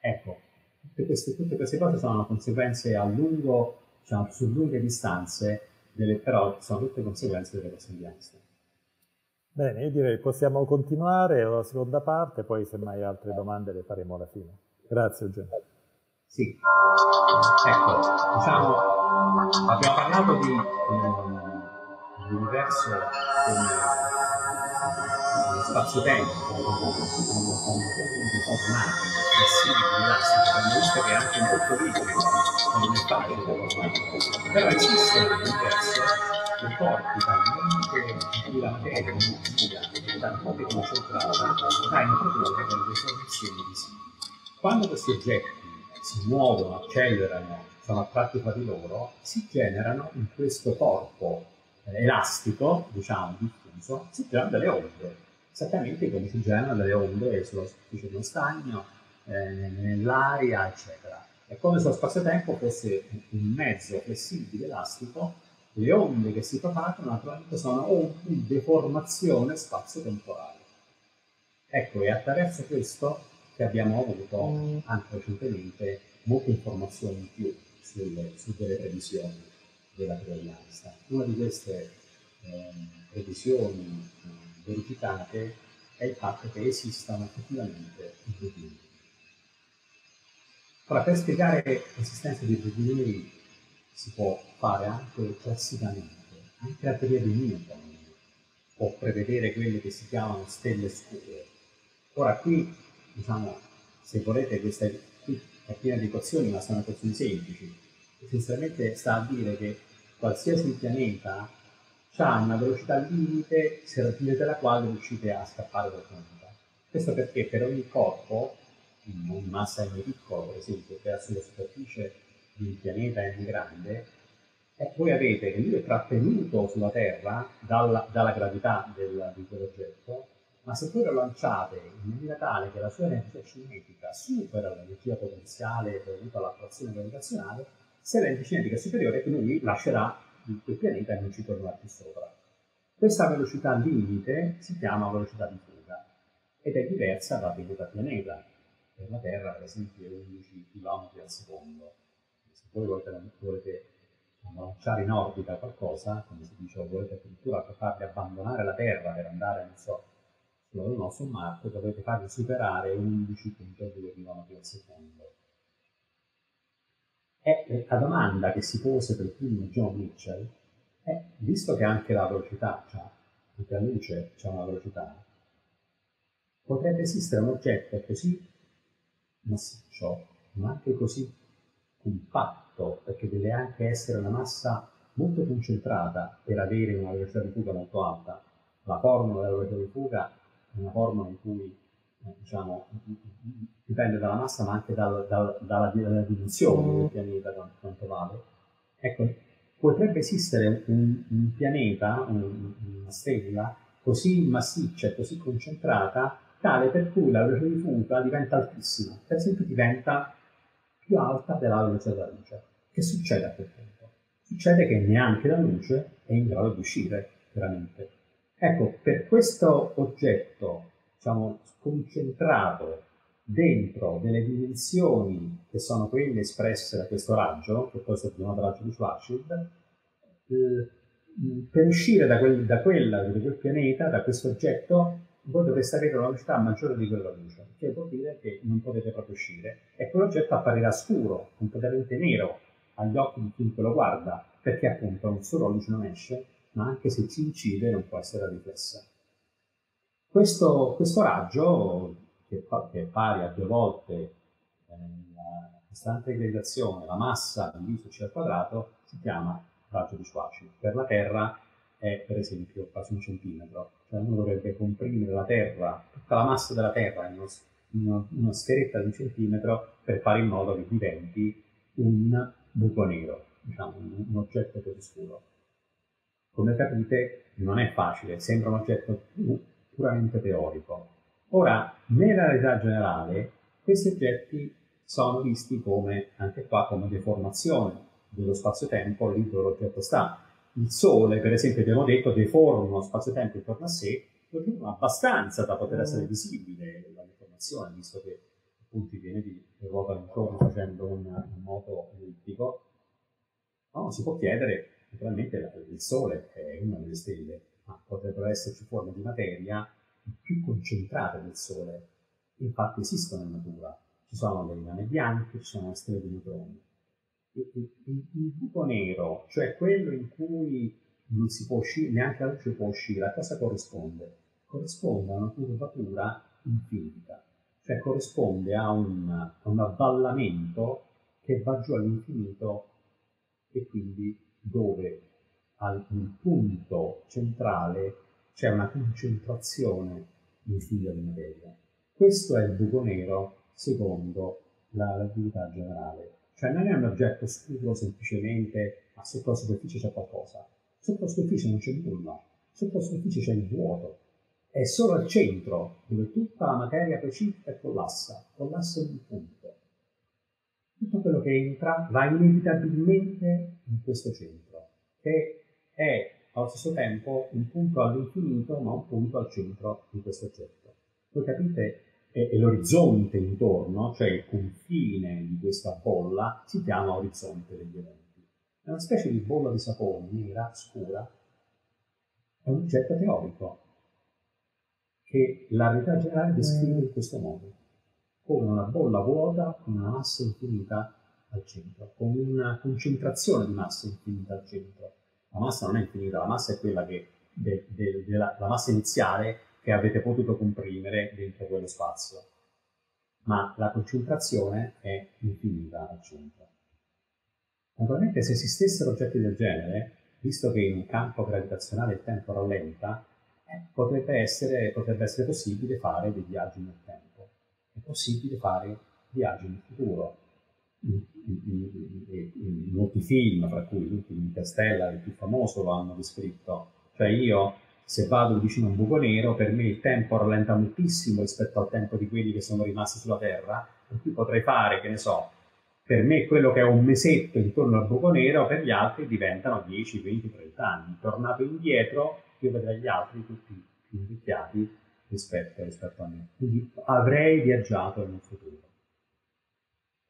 Ecco, tutte queste, tutte queste cose sono conseguenze a lungo, diciamo, su lunghe distanze delle, però sono tutte conseguenze delle equazioni di Einstein. Bene, io direi possiamo continuare alla seconda parte, poi se mai altre domande le faremo alla fine. Grazie Eugenio. Sì, ecco, diciamo, abbiamo parlato di um, l'universo come spazio-tempo, informatico, flessibile, elastico, abbiamo visto che è anche molto rigido, non è facile. Però esiste un universo che corpi talmente in cui la materia energia è talmente concentrata da introdurre delle deformazioni visibili. Quando questi oggetti si muovono, accelerano, sono attratti fra di loro, si generano in questo corpo eh, elastico, diciamo, diffuso, si generano delle onde, esattamente come si generano delle onde sulla superficie di uno stagno, eh, nell'aria, eccetera. È come se lo spazio-tempo fosse un mezzo flessibile, elastico, le onde che si propagano naturalmente sono onde di deformazione spazio-temporale. Ecco, e attraverso questo che abbiamo avuto mm. anche recentemente molte informazioni in più sulle, su delle previsioni della Einstein. Una di queste eh, previsioni eh, verificate è il fatto che esistano effettivamente i protini. Ora, per spiegare l'esistenza dei protini si può fare anche classicamente, anche la teoria di Newton può prevedere quelle che si chiamano stelle scure. Ora qui diciamo, se volete, questa qui è piena di equazioni, ma sono equazioni semplici. Essenzialmente sta a dire che qualsiasi pianeta ha una velocità limite se raggiungete la quale riuscite a scappare dal pianeta. Questo perché per ogni corpo, in massa m piccolo, per esempio, che ha sulla superficie di un pianeta m grande, e voi avete che lui è trattenuto sulla Terra dalla, dalla gravità del, di quell'oggetto ma se voi lo lanciate in maniera tale che la sua energia cinetica supera l'energia potenziale dovuta all'attrazione gravitazionale, se l'energia cinetica è superiore, lui lascerà quel pianeta e non ci tornerà più sopra. Questa velocità limite si chiama velocità di fuga ed è diversa da pianeta a pianeta. Per la Terra, per esempio, è 11 km al secondo. Se voi volete, volete lanciare in orbita qualcosa, come si dice, o volete addirittura farvi abbandonare la Terra per andare, non so, sulla Luna o su Marte, dovete farvi superare 11.2 km al secondo. E la domanda che si pose per primo John Mitchell è, visto che anche la velocità, cioè anche la luce ha una velocità, potrebbe esistere un oggetto così massiccio, ma anche così compatto, perché deve anche essere una massa molto concentrata per avere una velocità di fuga molto alta. La formula della velocità di fuga è una formula in cui eh, diciamo, dipende dalla massa ma anche dal, dal, dalla, dalla, dimensione del pianeta quanto, quanto vale. Ecco, potrebbe esistere un, un pianeta, un, una stella così massiccia e così concentrata, tale per cui la velocità di fuga diventa altissima, per esempio diventa più alta della velocità della luce. Che succede a quel punto? Succede che neanche la luce è in grado di uscire, veramente. Ecco, per questo oggetto, diciamo, concentrato dentro delle dimensioni che sono quelle espresse da questo raggio, che poi si chiamato raggio di Schwarzschild, eh, per uscire da quel, da, quella, da quel pianeta, da questo oggetto, voi dovreste avere una velocità maggiore di quella luce, che vuol dire che non potete proprio uscire. E quell'oggetto apparirà scuro, completamente nero, agli occhi di chiunque lo guarda, perché appunto non solo la luce non esce, ma anche se ci incide non può essere riflessa. Questo, questo raggio, che, che, è pari a due volte eh, la costante gravitazione, la massa diviso c al quadrato, si chiama raggio di Schwarzschild. Per la Terra è per esempio quasi un centimetro, cioè uno dovrebbe comprimere la Terra, tutta la massa della Terra in, uno, in una sferetta di un centimetro per fare in modo che diventi un buco nero, diciamo, un, un oggetto così scuro. Come capite non è facile, sembra un oggetto puramente teorico. Ora, nella realtà generale, questi oggetti sono visti come, anche qua, come deformazione dello spazio-tempo lì dove l'oggetto sta il Sole, per esempio, abbiamo detto, deforma uno spazio-tempo intorno a sé, lo deforma abbastanza da poter essere mm. visibile la deformazione, visto che appunto i pianeti ruotano intorno facendo un, un moto ellittico. No, si può chiedere, naturalmente, il Sole è una delle stelle, ma potrebbero esserci forme di materia più concentrate del Sole. Infatti esistono in natura. Ci sono delle nane bianche, ci sono stelle di neutroni il, il, buco nero, cioè quello in cui non si può uscire, neanche la luce può uscire, a cosa corrisponde? Corrisponde a una curvatura infinita, cioè corrisponde a un, a un avvallamento che va giù all'infinito e quindi dove al punto centrale c'è una concentrazione infinita di materia. Questo è il buco nero secondo la relatività generale cioè non è un oggetto scuro semplicemente a sotto la superficie c'è qualcosa. Sotto la superficie non c'è nulla. Sotto la superficie c'è il vuoto. È solo al centro dove tutta la materia precipita e collassa. Collassa in un punto. Tutto quello che entra va inevitabilmente in questo centro, che è allo stesso tempo un punto all'infinito, ma un punto al centro di questo oggetto. Voi capite e, e l'orizzonte intorno, cioè il confine di questa bolla, si chiama orizzonte degli eventi. È una specie di bolla di sapone nera, scura, è un oggetto teorico che la realtà generale descrive in questo modo, come una bolla vuota con una massa infinita al centro, con una concentrazione di massa infinita al centro. La massa non è infinita, la massa è quella che de, de, de la, la massa iniziale che avete potuto comprimere dentro quello spazio, ma la concentrazione è infinita al centro. Naturalmente se esistessero oggetti del genere, visto che in un campo gravitazionale il tempo rallenta, eh, potrebbe, essere, potrebbe essere possibile fare dei viaggi nel tempo, è possibile fare viaggi nel futuro. Molti film, fra cui l'ultimo Interstellar, il più famoso, lo hanno descritto. Cioè io se vado vicino a un buco nero, per me il tempo rallenta moltissimo rispetto al tempo di quelli che sono rimasti sulla Terra, per cui potrei fare, che ne so, per me quello che è un mesetto intorno al buco nero, per gli altri diventano 10, 20, 30 anni. Tornato indietro, io vedrei gli altri tutti invecchiati rispetto, rispetto a me. Quindi avrei viaggiato in un futuro.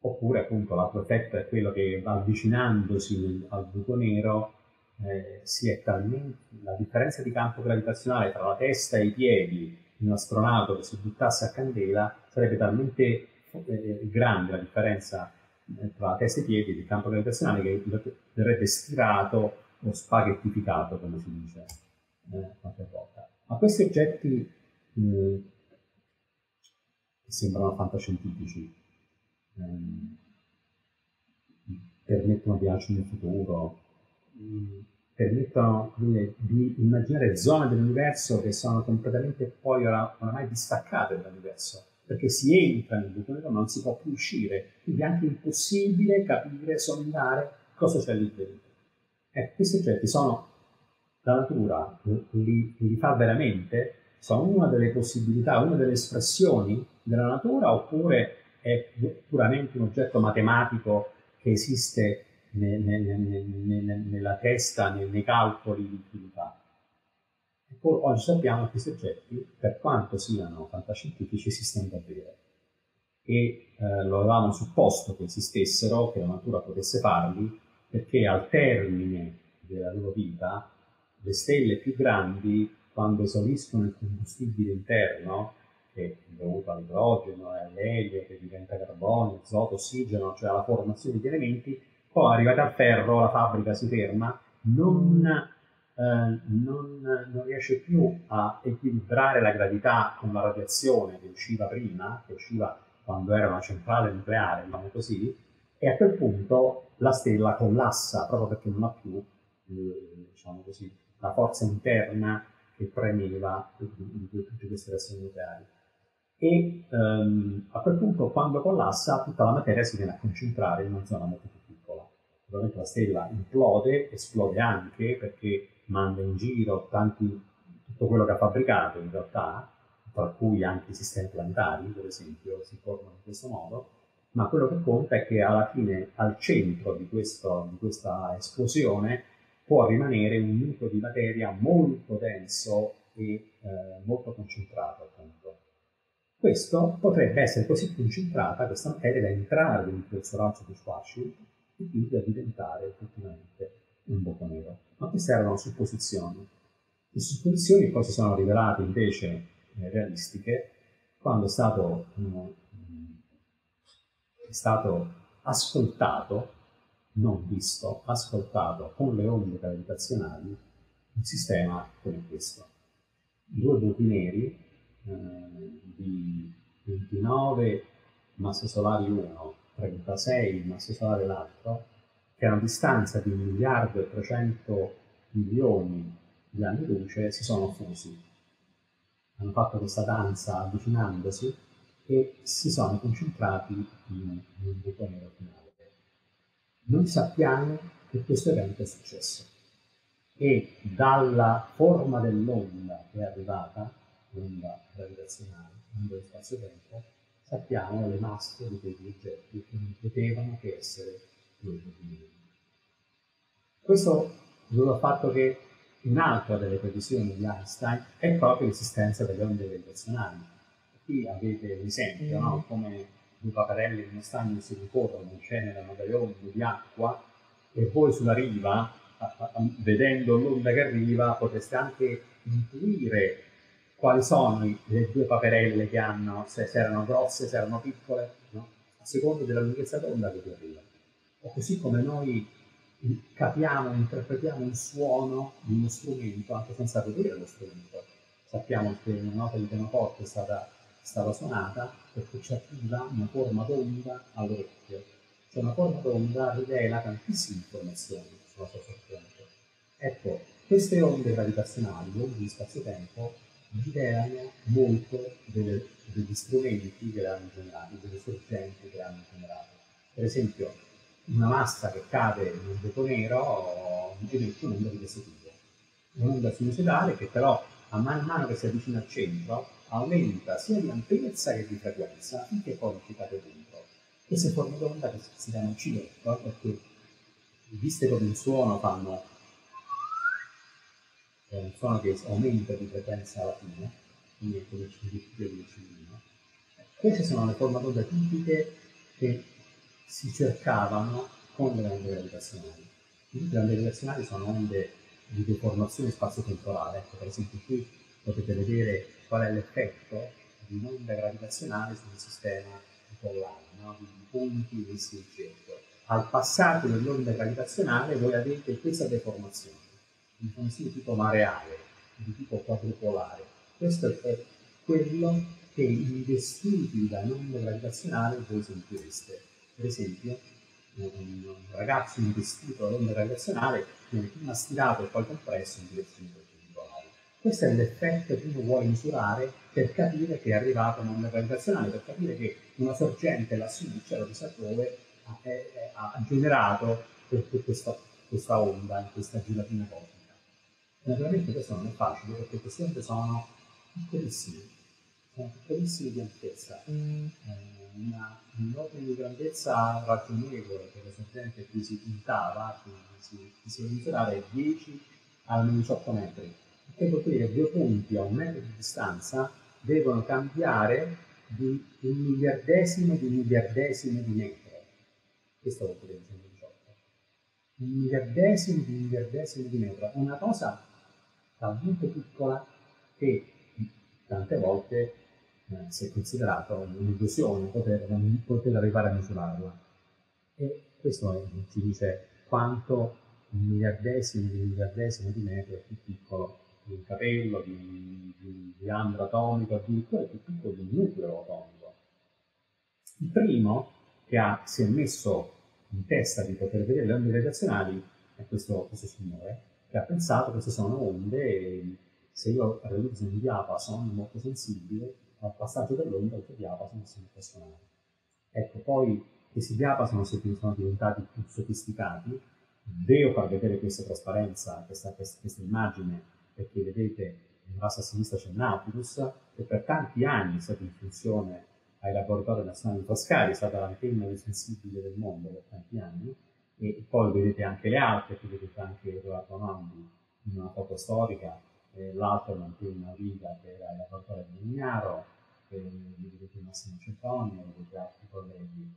Oppure appunto l'altro effetto è quello che avvicinandosi al buco nero eh, si è talmente la differenza di campo gravitazionale tra la testa e i piedi di un astronauta che si buttasse a candela sarebbe talmente eh, grande la differenza eh, tra la testa e i piedi del campo gravitazionale che verrebbe stirato o spaghettificato, come si dice eh, qualche volta. Ma questi oggetti eh, che sembrano fantascientifici ehm, permettono viaggi nel futuro, permettono dire, di immaginare zone dell'universo che sono completamente poi oramai distaccate dall'universo, perché si entra nel buco nero ma non si può più uscire, quindi è anche impossibile capire, sondare cosa c'è lì dentro. Ecco, questi oggetti sono, la natura li, li fa veramente, sono una delle possibilità, una delle espressioni della natura oppure è puramente un oggetto matematico che esiste ne, ne, ne, nella testa, nei calcoli di chi fa. E poi oggi sappiamo che questi oggetti, per quanto siano fantascientifici, esistono davvero. E eh, lo avevamo supposto che esistessero, che la natura potesse farli, perché al termine della loro vita, le stelle più grandi, quando esauriscono il combustibile interno, che è dovuto all'idrogeno, all'elio, che diventa carbonio, azoto, ossigeno, cioè alla formazione di elementi, poi arrivati al ferro, la fabbrica si ferma, non, eh, non, non, riesce più a equilibrare la gravità con la radiazione che usciva prima, che usciva quando era una centrale nucleare, diciamo così, e a quel punto la stella collassa proprio perché non ha più eh, diciamo così, la forza interna che premeva tutte queste reazioni nucleari. E ehm, a quel punto, quando collassa, tutta la materia si viene a concentrare in una zona molto più ovviamente la stella implode, esplode anche perché manda in giro tanti, tutto quello che ha fabbricato in realtà, tra cui anche i sistemi planetari, per esempio, si formano in questo modo, ma quello che conta è che alla fine al centro di, questo, di questa esplosione può rimanere un nucleo di materia molto denso e eh, molto concentrato appunto. Questo potrebbe essere così concentrata questa materia da entrare dentro il suo raggio di Schwarzschild e quindi a diventare effettivamente un buco nero. Ma queste erano supposizioni. Le supposizioni poi si sono rivelate invece eh, realistiche quando è stato, um, è stato ascoltato, non visto, ascoltato con le onde gravitazionali un sistema come questo. Due buchi neri eh, di 29 masse solari 1 36 il masso solare l'altro, che a una distanza di un miliardo e 300 milioni di anni luce si sono fusi. Hanno fatto questa danza avvicinandosi e si sono concentrati in, un buco nero finale. Noi sappiamo che questo evento è successo e dalla forma dell'onda che è arrivata, l'onda gravitazionale, l'onda dello spazio-tempo, sappiamo le masse di quegli oggetti che non potevano che essere due bambini. Questo dovuto al fatto che un'altra delle previsioni di Einstein è proprio l'esistenza delle onde gravitazionali. Qui avete l'esempio, mm. no? come due paperelli in uno stagno si ricorrono, generano delle onde di acqua e voi sulla riva, vedendo l'onda che arriva, potreste anche intuire quali sono le due paperelle che hanno, se, se erano grosse, se erano piccole, no? a seconda della lunghezza d'onda che ti arriva. O così come noi capiamo, interpretiamo un suono di uno strumento anche senza vedere lo strumento. Sappiamo che una nota di pianoforte è stata, stata suonata perché ci arriva una forma d'onda all'orecchio. Cioè una forma d'onda rivela tantissime informazioni sulla sua sorgente. Ecco, queste onde gravitazionali, onde di spazio-tempo, rivelano molto delle, degli strumenti che hanno generato, delle sorgenti che hanno generato. Per esempio, una massa che cade in un buco nero emette un'onda di questo tipo. un'onda sinusoidale che però a man mano che si avvicina al centro aumenta sia di ampiezza che di frequenza finché poi ci cade dentro. Queste forme d'onda che si chiamano ciletto perché viste come un suono fanno suono che aumenta di frequenza alla fine, quindi è come il più di cimino. Queste sono le forme d'onda tipiche che si cercavano con le onde gravitazionali. Le onde gravitazionali sono onde di deformazione spazio-temporale. Ecco, per esempio qui potete vedere qual è l'effetto di un'onda gravitazionale sul sistema pollare, no? di punti messi in cerchio. Al passaggio dell'onda gravitazionale voi avete questa deformazione, deformazione di tipo mareale, di tipo quadrupolare. Questo è quello che investiti da un'onda gravitazionale voi sentireste. Per esempio, un ragazzo investito dall'onda gravitazionale viene prima stirato e poi compresso in direzione perpendicolare. Questo è l'effetto che uno vuole misurare per capire che è arrivata un'onda gravitazionale, per capire che una sorgente lassù in cielo chissà dove ha, ha generato questa, questa, onda, questa gelatina cosmica. Naturalmente questo non è facile perché queste onde sono piccolissime, sono piccolissime di altezza. Mm. Eh, una, un ordine di grandezza ragionevole per le sorgenti che si puntava, quindi si, si deve misurare 10 almeno 18 metri. Che vuol dire due punti a un metro di distanza devono cambiare di un miliardesimo di un miliardesimo di metro. Questo vuol dire 118. Un miliardesimo di un miliardesimo di metro. È una cosa talmente piccola che tante volte eh, si è considerato un'illusione poter, poter, arrivare a misurarla. E questo ci dice quanto un miliardesimo di miliardesimo di metro è più piccolo di un capello, di un, di un diametro atomico, addirittura è più piccolo di un nucleo atomico. Il primo che ha, si è messo in testa di poter vedere le onde gravitazionali è questo, questo signore, che ha pensato che queste sono onde e se io realizzo un diapason molto sensibile, al passaggio dell'onda il diapason può suonare. Ecco, poi questi diapason sono diventati più sofisticati, devo far vedere questa trasparenza, questa, questa, questa immagine, perché vedete in basso a sinistra c'è Nautilus, che per tanti anni è stato in funzione ai laboratori nazionali di Foscari, è stata l'antenna più sensibile del mondo per tanti anni, e poi vedete anche le altre, qui vedete anche Edoardo Nandi in una foto storica, eh, l'altra è un'antenna Riga che era il laboratorio di Mignaro, eh, vedete Massimo Centoni, vedete altri colleghi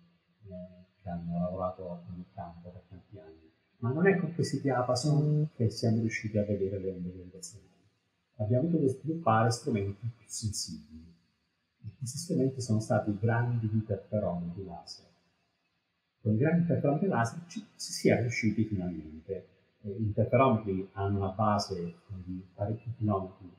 eh, che hanno lavorato nel campo per tanti anni. Ma non è con questi diapason che siamo riusciti a vedere le onde gravitazionali. Abbiamo dovuto sviluppare strumenti più sensibili. Questi strumenti sono stati grandi interferometri laser. Con i grandi interferometri laser ci, si è riusciti finalmente gli interferometri hanno una base di parecchi chilometri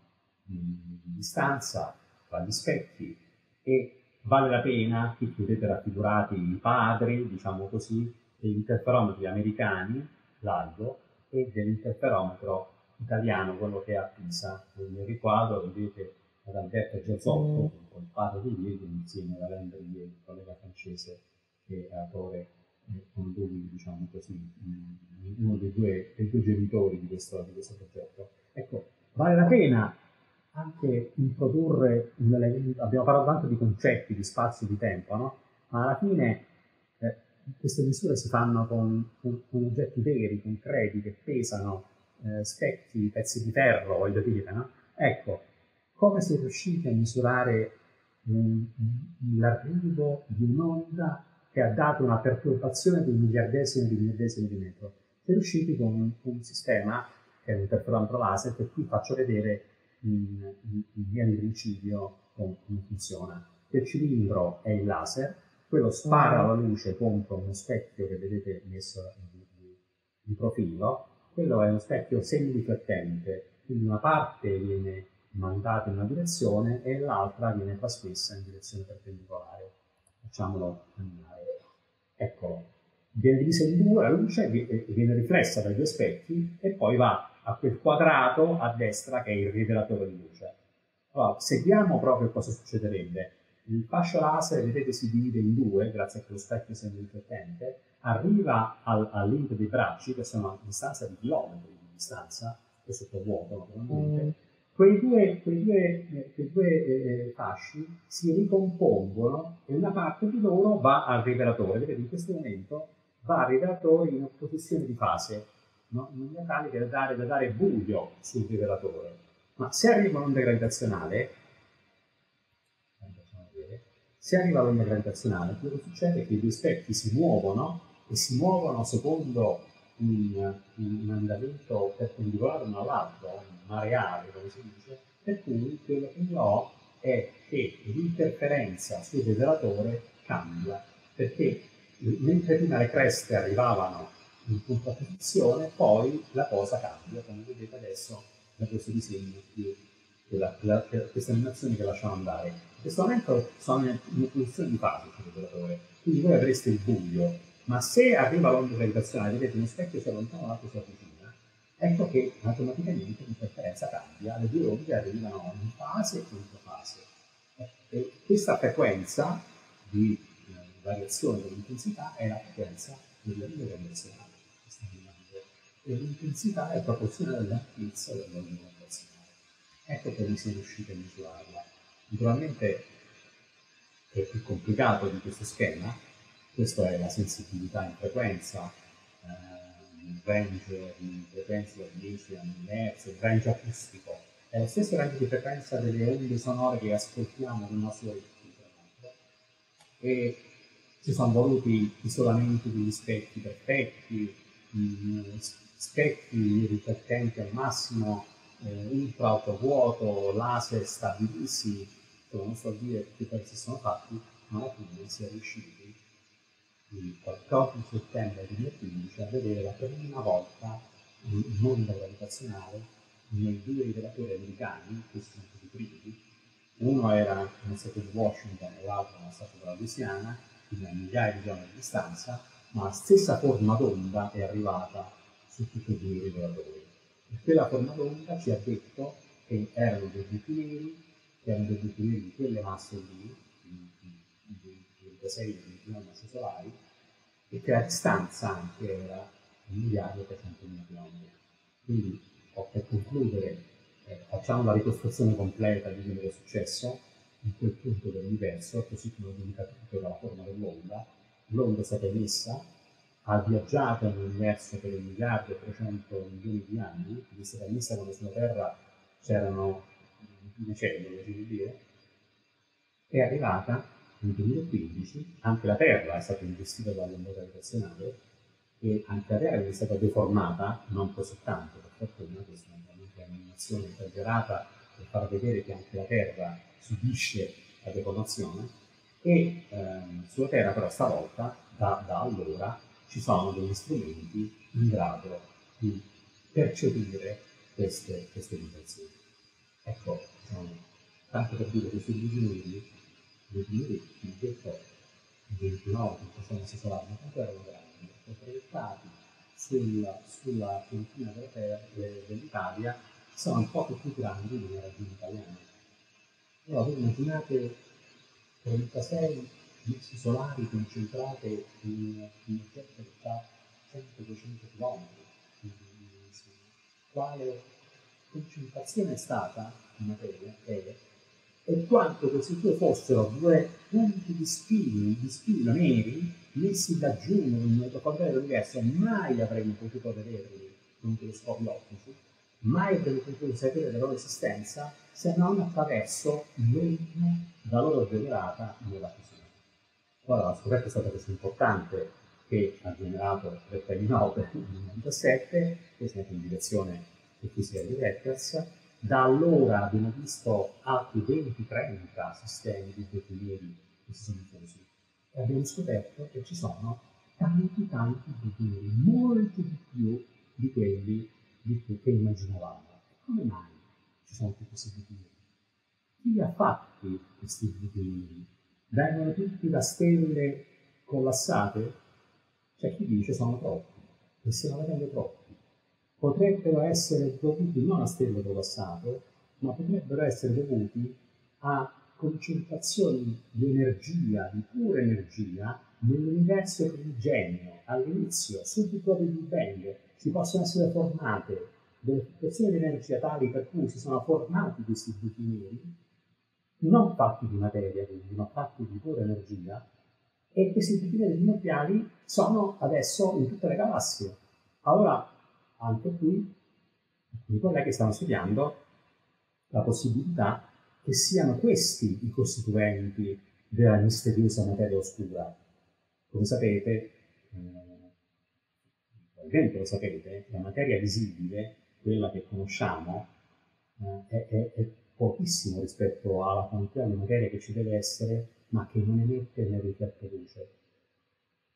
di, di distanza tra gli specchi e vale la pena, qui vedete raffigurati i padri, diciamo così, degli interferometri americani, l'Algo, e dell'interferometro italiano, quello che è a Pisa. Nel riquadro vedete ad Alberto Giazzotto, mm. il padre di Diego, insieme ad Alain Brier, il collega francese che è autore con lui, diciamo così, uno dei due, dei due genitori di questo, di questo, progetto. Ecco, vale la pena anche introdurre un elemento, abbiamo parlato tanto di concetti, di spazio, di tempo, no? ma alla fine eh, queste misure si fanno con, con, con, oggetti veri, concreti, che pesano, eh, specchi, pezzi di ferro, voglio dire, no? Ecco, come si è riusciti a misurare l'arrivo di un'onda che ha dato una perturbazione di un miliardesimo di miliardesimo di metro. Si è riusciti con un, un sistema, che è un interferometro laser, che qui faccio vedere in, in, in via di principio come, come funziona. Il cilindro è il laser, quello spara la luce contro uno specchio che vedete messo di, di, di profilo, quello è uno specchio semidiflettente, quindi una parte viene mandata in una direzione e l'altra viene trasmessa in direzione perpendicolare. Facciamolo andare. Eccolo, viene divisa in due la luce, viene riflessa dai due specchi e poi va a quel quadrato a destra che è il rivelatore di luce. Allora, seguiamo proprio cosa succederebbe. Il fascio laser, vedete, si divide in due grazie a quello specchio semiriflettente, arriva al, al limite dei bracci, che sono a distanza di chilometri di distanza, e sottovuoto naturalmente, mm. Quei due, quei due, eh, quei due eh, fasci si ricompongono e una parte di loro va al rivelatore. Vedete, in questo momento va al rivelatore in opposizione di fase, no? in maniera tale da dare, da dare buio sul rivelatore. Ma se arriva un'onda gravitazionale, se arriva l'onda gravitazionale, quello che succede è che i due specchi si muovono e si muovono secondo un, un andamento perpendicolare uno all'altro, mareale come si dice, per cui quello che io ho è che l'interferenza sul rivelatore cambia, perché mentre prima le creste arrivavano in contrapposizione, poi la cosa cambia, come vedete adesso da questo disegno qui, queste animazioni che lasciamo andare. Questo momento sono in posizione di fase sul regolatore, quindi voi avreste il buio, ma se arriva l'onda gravitazionale, vedete uno specchio si allontana, l'altro si avvicina, ecco che automaticamente l'interferenza cambia, le due onde arrivano in fase e controfase. E questa frequenza di eh, variazione dell'intensità è la frequenza dell'onda gravitazionale. E l'intensità è proporzionale all'ampiezza dell'onda gravitazionale. Ecco come si è riusciti a misurarla. Naturalmente è più complicato di questo schema, questa è la sensibilità in frequenza, eh, il range di frequenza da 10 a 1000 Hz, il range acustico, è lo stesso range di frequenza delle onde sonore che ascoltiamo nel nostro orecchio. E ci sono voluti isolamenti degli specchi perfetti, specchi riflettenti al massimo eh, ultra alto vuoto, laser stabilissimi, non so dire che pezzi sono fatti, ma alla fine si è riusciti il 14 settembre 2015 a vedere la prima volta un'onda gravitazionale nei due rivelatori americani, questi sono stati primi, uno era nello stato di Washington e l'altro nello stato della Louisiana, quindi a migliaia di chilometri di distanza, ma la stessa forma d'onda è arrivata su tutti e due i rivelatori. E quella forma d'onda ci ha detto che erano dei buchi neri, che erano dei buchi neri di quelle masse lì, di 26 29 masse solari, e che la distanza anche era un miliardo e 300 mila chilometri. Quindi, per concludere, eh, facciamo la ricostruzione completa di quello che è successo in quel punto dell'universo, così come ho indicato tutto dalla forma dell'onda. L'onda è stata emessa ha viaggiato nell'universo per un miliardo e 300 milioni di anni, quindi è stata messa quando sulla Terra c'erano le cellule, così dire, è arrivata nel 2015, anche la Terra è stata investita dall'onda gravitazionale e anche la Terra è stata deformata, non così tanto, per fortuna, questa è un'animazione esagerata per far vedere che anche la Terra subisce la deformazione e ehm, sulla Terra però stavolta, da, da allora, ci sono degli strumenti in grado di percepire queste, queste vibrazioni. Ecco, diciamo, tanto per dire questi disegni, dei primi il detto 29 che possono solare, ma quanto erano grandi, proiettati sulla, sulla piantina dell'Italia sono un po' più grandi di una regione italiana. Allora, voi immaginate 36 luci solari concentrate in un oggetto che fa 100-200 km. Quale concentrazione è stata in materia è e quanto questi due fossero due punti di spino, di spino neri messi da giù nel metropolitano dell'universo, mai avremmo potuto vederli con telescopi ottici, mai avremmo potuto sapere la loro esistenza se non attraverso l'onda da loro generata nella fisica. Ora la scoperta è stata così importante che ha generato tre premi Nobel nel 1997, questo è in direzione di fisica di Reckers. Da allora abbiamo visto altri 20-30 sistemi di definiri che si sono diffusi e abbiamo scoperto che ci sono tanti tanti definiri, molti di più di quelli di cui che immaginavamo. Come mai ci sono tutti questi definiri? Chi li ha fatti questi definiri? vengono tutti da stelle collassate? C'è chi dice sono troppi, e stiamo vedendo troppi. Potrebbero essere dovuti non a stelle collassate, ma potrebbero essere dovuti a concentrazioni di energia, di pura energia, nell'universo primigenio, all'inizio, subito dopo il Big Bang, si possono essere formate delle fluttuazioni di energia tali per cui si sono formati questi buchi neri, non fatti di materia, quindi, ma fatti di pura energia, e questi buchi neri primordiali sono adesso in tutte le galassie. Allora, anche qui, alcuni colleghi stanno studiando la possibilità che siano questi i costituenti della misteriosa materia oscura. Come sapete, eh, lo sapete, la materia visibile, quella che conosciamo, eh, è, è, è, pochissimo rispetto alla quantità di materia che ci deve essere, ma che non emette né riflette luce.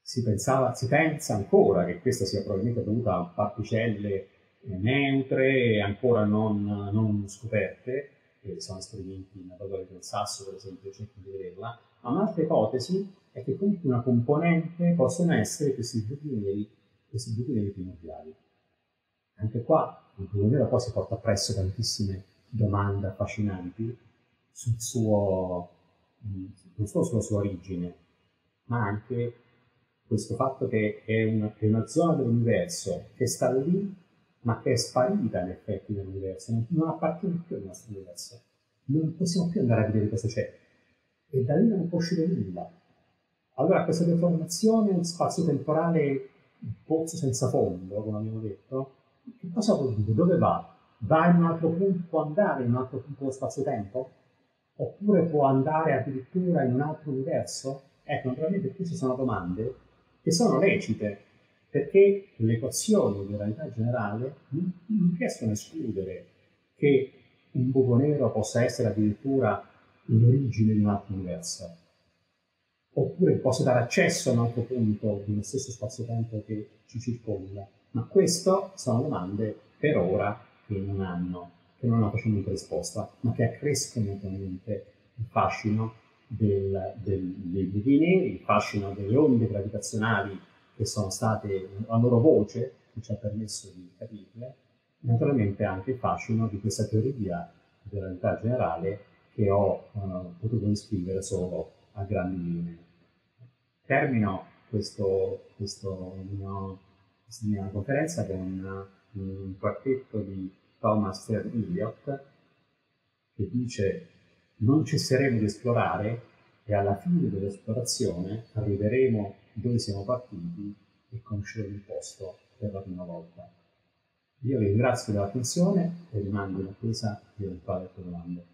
Si, pensava, si pensa ancora che questa sia probabilmente dovuta a particelle eh, neutre ancora non, non scoperte, che sono esperimenti in laboratorio del Sasso, per esempio, cercano di vederla, ma un'altra ipotesi è che comunque una componente possono essere questi buchi neri, questi buchi neri primordiali. Anche qua il buco nero poi si porta appresso tantissime domande affascinanti sul suo, non solo sulla sua origine, ma anche questo fatto che è una, è una zona dell'universo che sta lì ma che è sparita in effetti dall'universo, non, non appartiene più al nostro universo. Non possiamo più andare a vedere cosa c'è. E da lì non può uscire nulla. Allora questa deformazione spazio-temporale, un pozzo senza fondo, come abbiamo detto, che cosa vuol dire? Dove va? Va in un altro punto, può andare in un altro punto dello spazio-tempo? Oppure può andare addirittura in un altro universo? Ecco, naturalmente queste sono domande che sono lecite, perché le equazioni di realtà generale non riescono a escludere che un buco nero possa essere addirittura l'origine di un altro universo, oppure possa dare accesso a un altro punto dello stesso spazio-tempo che ci circonda. Ma queste sono domande per ora che non hanno, che non hanno facilmente risposta, ma che accrescono notoriamente il fascino del, del, dei buchi neri, il fascino delle onde gravitazionali che sono state a loro voce, che ci ha permesso di capirle, naturalmente anche il fascino di questa teoria della realtà generale che ho uh, potuto descrivere solo a grandi linee. Termino questo, questo mio, questa mia conferenza con un quartetto di Thomas Stern Eliot che dice non cesseremo di esplorare e alla fine dell'esplorazione arriveremo dove siamo partiti e conosceremo il posto per la prima volta. Io vi ringrazio dell'attenzione e rimando in attesa di eventuali domande.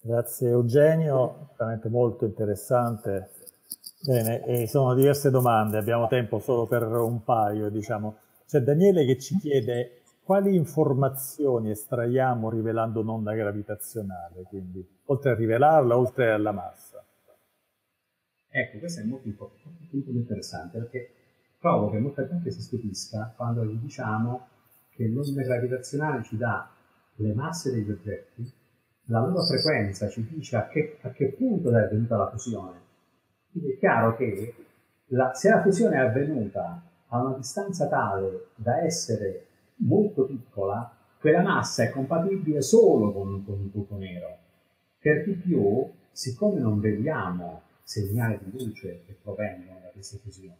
Grazie Eugenio, veramente molto interessante. Bene, sono diverse domande, abbiamo tempo solo per un paio, diciamo. C'è Daniele che ci chiede quali informazioni estraiamo rivelando un'onda gravitazionale, quindi oltre a rivelarla, oltre alla massa. Ecco, questo è molto, molto interessante perché trovo che molta gente si stupisca quando gli diciamo che l'onda gravitazionale ci dà le masse degli oggetti, la loro frequenza ci dice a che, a che punto è avvenuta la fusione. Quindi è chiaro che la, se la fusione è avvenuta a una distanza tale da essere molto piccola, quella massa è compatibile solo con, con un buco nero. Per di più, siccome non vediamo segnali di luce che provengono da queste fusioni,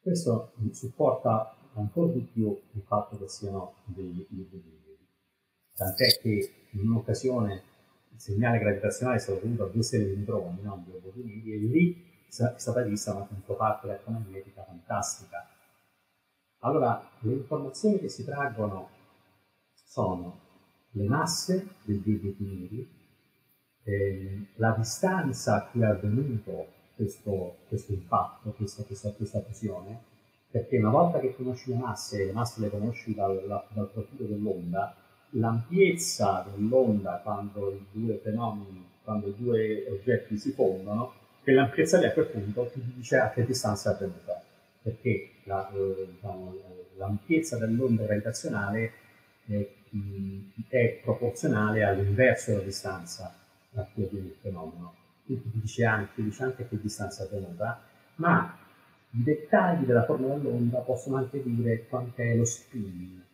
questo supporta ancora di più il fatto che siano dei buchi Tant'è che in un'occasione il segnale gravitazionale è stato dovuto a due serie di neutroni, non neri, e lì è stata vista una controparte elettromagnetica fantastica. Allora, le informazioni che si traggono sono le masse dei due buchi neri, eh, la distanza a cui è avvenuto questo, questo impatto, questa, questa, questa, fusione, perché una volta che conosci le masse, le masse le conosci dal, dal profilo dell'onda, l'ampiezza dell'onda quando i due fenomeni, quando i due oggetti si fondono, quell'ampiezza lì a quel punto ti dice a che distanza è avvenuta, perché la, eh, diciamo, l'ampiezza dell'onda gravitazionale è, è proporzionale all'inverso della distanza a cui avviene il fenomeno. Quindi dice anche, dice anche che distanza è avvenuta, ma i dettagli della forma dell'onda possono anche dire quanto è lo spin.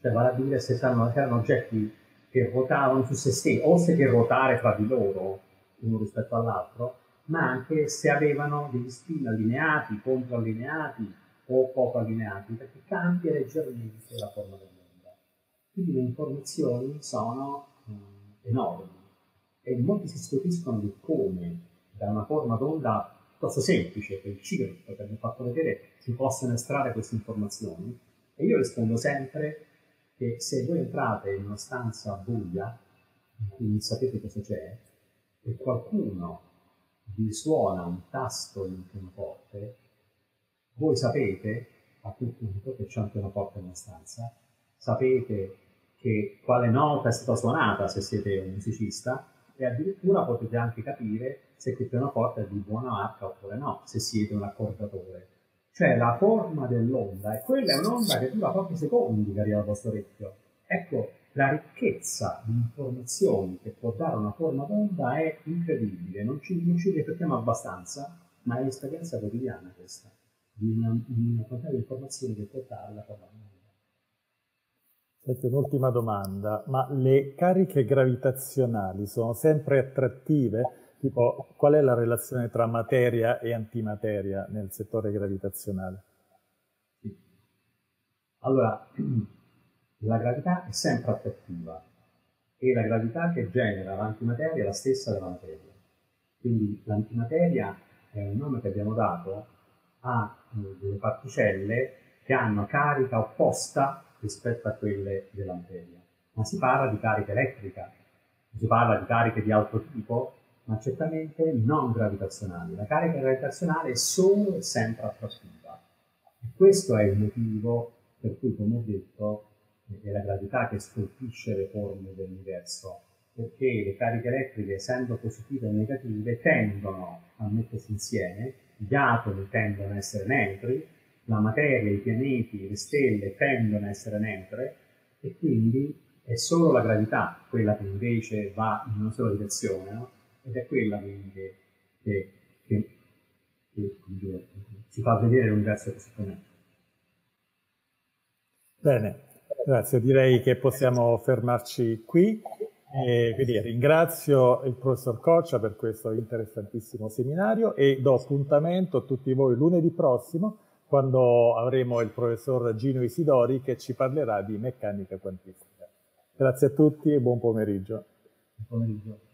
Cioè, vale a dire se erano, erano oggetti che ruotavano su se stessi, oltre che ruotare fra di loro, uno rispetto all'altro, ma anche se avevano degli spin allineati, controallineati, o poco allineati perché cambia leggermente la forma dell'onda. Quindi le informazioni sono eh, enormi e molti si stupiscono di come da una forma d'onda piuttosto semplice, che il CIRP, che ha fatto vedere, si possono estrarre queste informazioni. E io rispondo sempre che se voi entrate in una stanza buia, in cui non sapete cosa c'è, e qualcuno vi suona un tasto in pianoforte, voi sapete a quel punto che c'è un pianoforte nella stanza, sapete che quale nota è stata suonata se siete un musicista e addirittura potete anche capire se quel pianoforte è di buona marca oppure no, se siete un accordatore. Cioè la forma dell'onda, e quella è un'onda che dura pochi secondi che arriva al vostro orecchio. Ecco, la ricchezza di informazioni che può dare una forma d'onda è incredibile, non ci, non ci riflettiamo abbastanza, ma è l'esperienza quotidiana questa, di una, di una quantità di informazioni che può dare la forma d'onda. Senti, un'ultima domanda, ma le cariche gravitazionali sono sempre attrattive? Tipo, qual è la relazione tra materia e antimateria nel settore gravitazionale? Allora, la gravità è sempre attrattiva e la gravità che genera l'antimateria è la stessa della materia. Quindi l'antimateria è un nome che abbiamo dato a eh, delle particelle che hanno carica opposta rispetto a quelle della materia. Ma si parla di carica elettrica, si parla di cariche di altro tipo, ma certamente non gravitazionali. La carica gravitazionale è solo e sempre attrattiva. E questo è il motivo per cui, come ho detto, è la gravità che scolpisce le forme dell'universo, perché le cariche elettriche, essendo positive e negative, tendono a mettersi insieme, gli atomi tendono a essere neutri, la materia, i pianeti, le stelle tendono a essere neutre e quindi è solo la gravità quella che invece va in una sola direzione no? ed è quella quindi che, che, che, che ci fa vedere l'universo così com'è. Bene, Grazie, direi che possiamo fermarci qui. E, quindi ringrazio il professor Coccia per questo interessantissimo seminario e do appuntamento a tutti voi lunedì prossimo quando avremo il professor Gino Isidori che ci parlerà di meccanica quantistica. Grazie a tutti e buon pomeriggio. Buon pomeriggio.